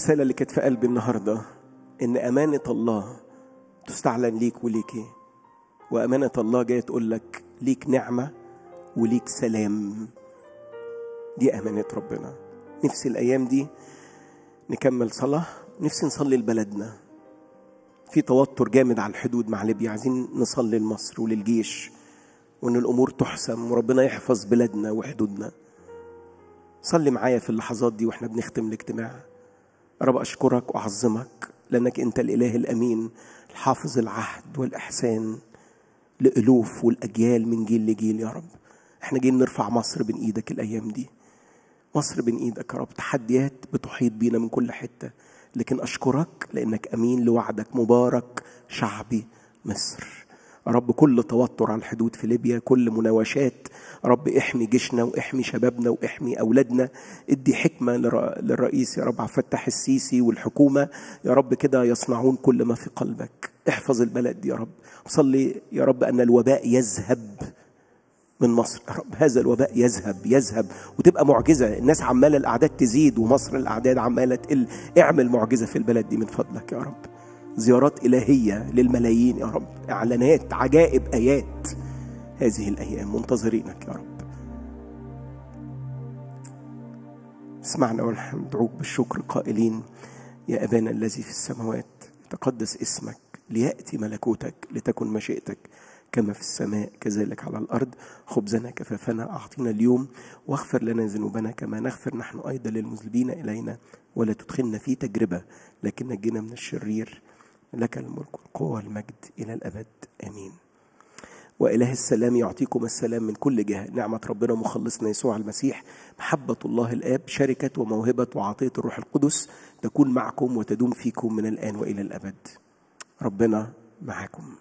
الرسالة اللي كانت في قلبي النهاردة إن أمانة الله تستعلن ليك وليكي وأمانة الله جاية تقول لك ليك نعمة وليك سلام. دي أمانة ربنا. نفسي الأيام دي نكمل صلاة نفسي نصلي لبلدنا. في توتر جامد على الحدود مع ليبيا عايزين نصلي لمصر وللجيش وإن الأمور تحسم وربنا يحفظ بلادنا وحدودنا. صلي معايا في اللحظات دي وإحنا بنختم الاجتماع. رب أشكرك وأعظمك لأنك أنت الإله الأمين الحافظ العهد والإحسان لألوف والأجيال من جيل لجيل يا رب. إحنا جايين نرفع مصر بين إيدك الأيام دي. مصر بين إيدك يا رب. تحديات بتحيط بينا من كل حتة. لكن أشكرك لأنك أمين لوعدك مبارك شعبي مصر. رب كل توتر على الحدود في ليبيا كل مناوشات رب احمي جيشنا واحمي شبابنا واحمي أولادنا. ادي حكمة لر- للرئيس يا رب عبد الفتاح السيسي والحكومة. يا رب كده يصنعون كل ما في قلبك. احفظ البلد يا رب. صلي يا رب أن الوباء يذهب من مصر. يا رب هذا الوباء يذهب يذهب وتبقى معجزة. الناس عمالة الأعداد تزيد ومصر الأعداد عمالة تقل. اعمل معجزة في البلد دي من فضلك يا رب. زيارات إلهية للملايين يا رب. إعلانات عجائب آيات. هذه الأيام منتظرينك يا رب. اسمعنا ونحن ندعوك بالشكر. قائلين يا أبانا الذي في السماوات تقدس اسمك ليأتي ملكوتك لتكن مشيئتك كما في السماء كذلك على الأرض. خبزنا كفافنا أعطينا اليوم واغفر لنا ذنوبنا كما نغفر نحن أيضا للمذنبين إلينا. ولا تدخلنا في تجربة لكن نجنا من الشرير. لك الملك والقوه والمجد إلى الأبد. آمين. وإله السلام يعطيكم السلام من كل جهة. نعمة ربنا مخلصنا يسوع المسيح. محبة الله الآب شركة وموهبة وعطية الروح القدس تكون معكم وتدوم فيكم من الآن وإلى الأبد. ربنا معكم.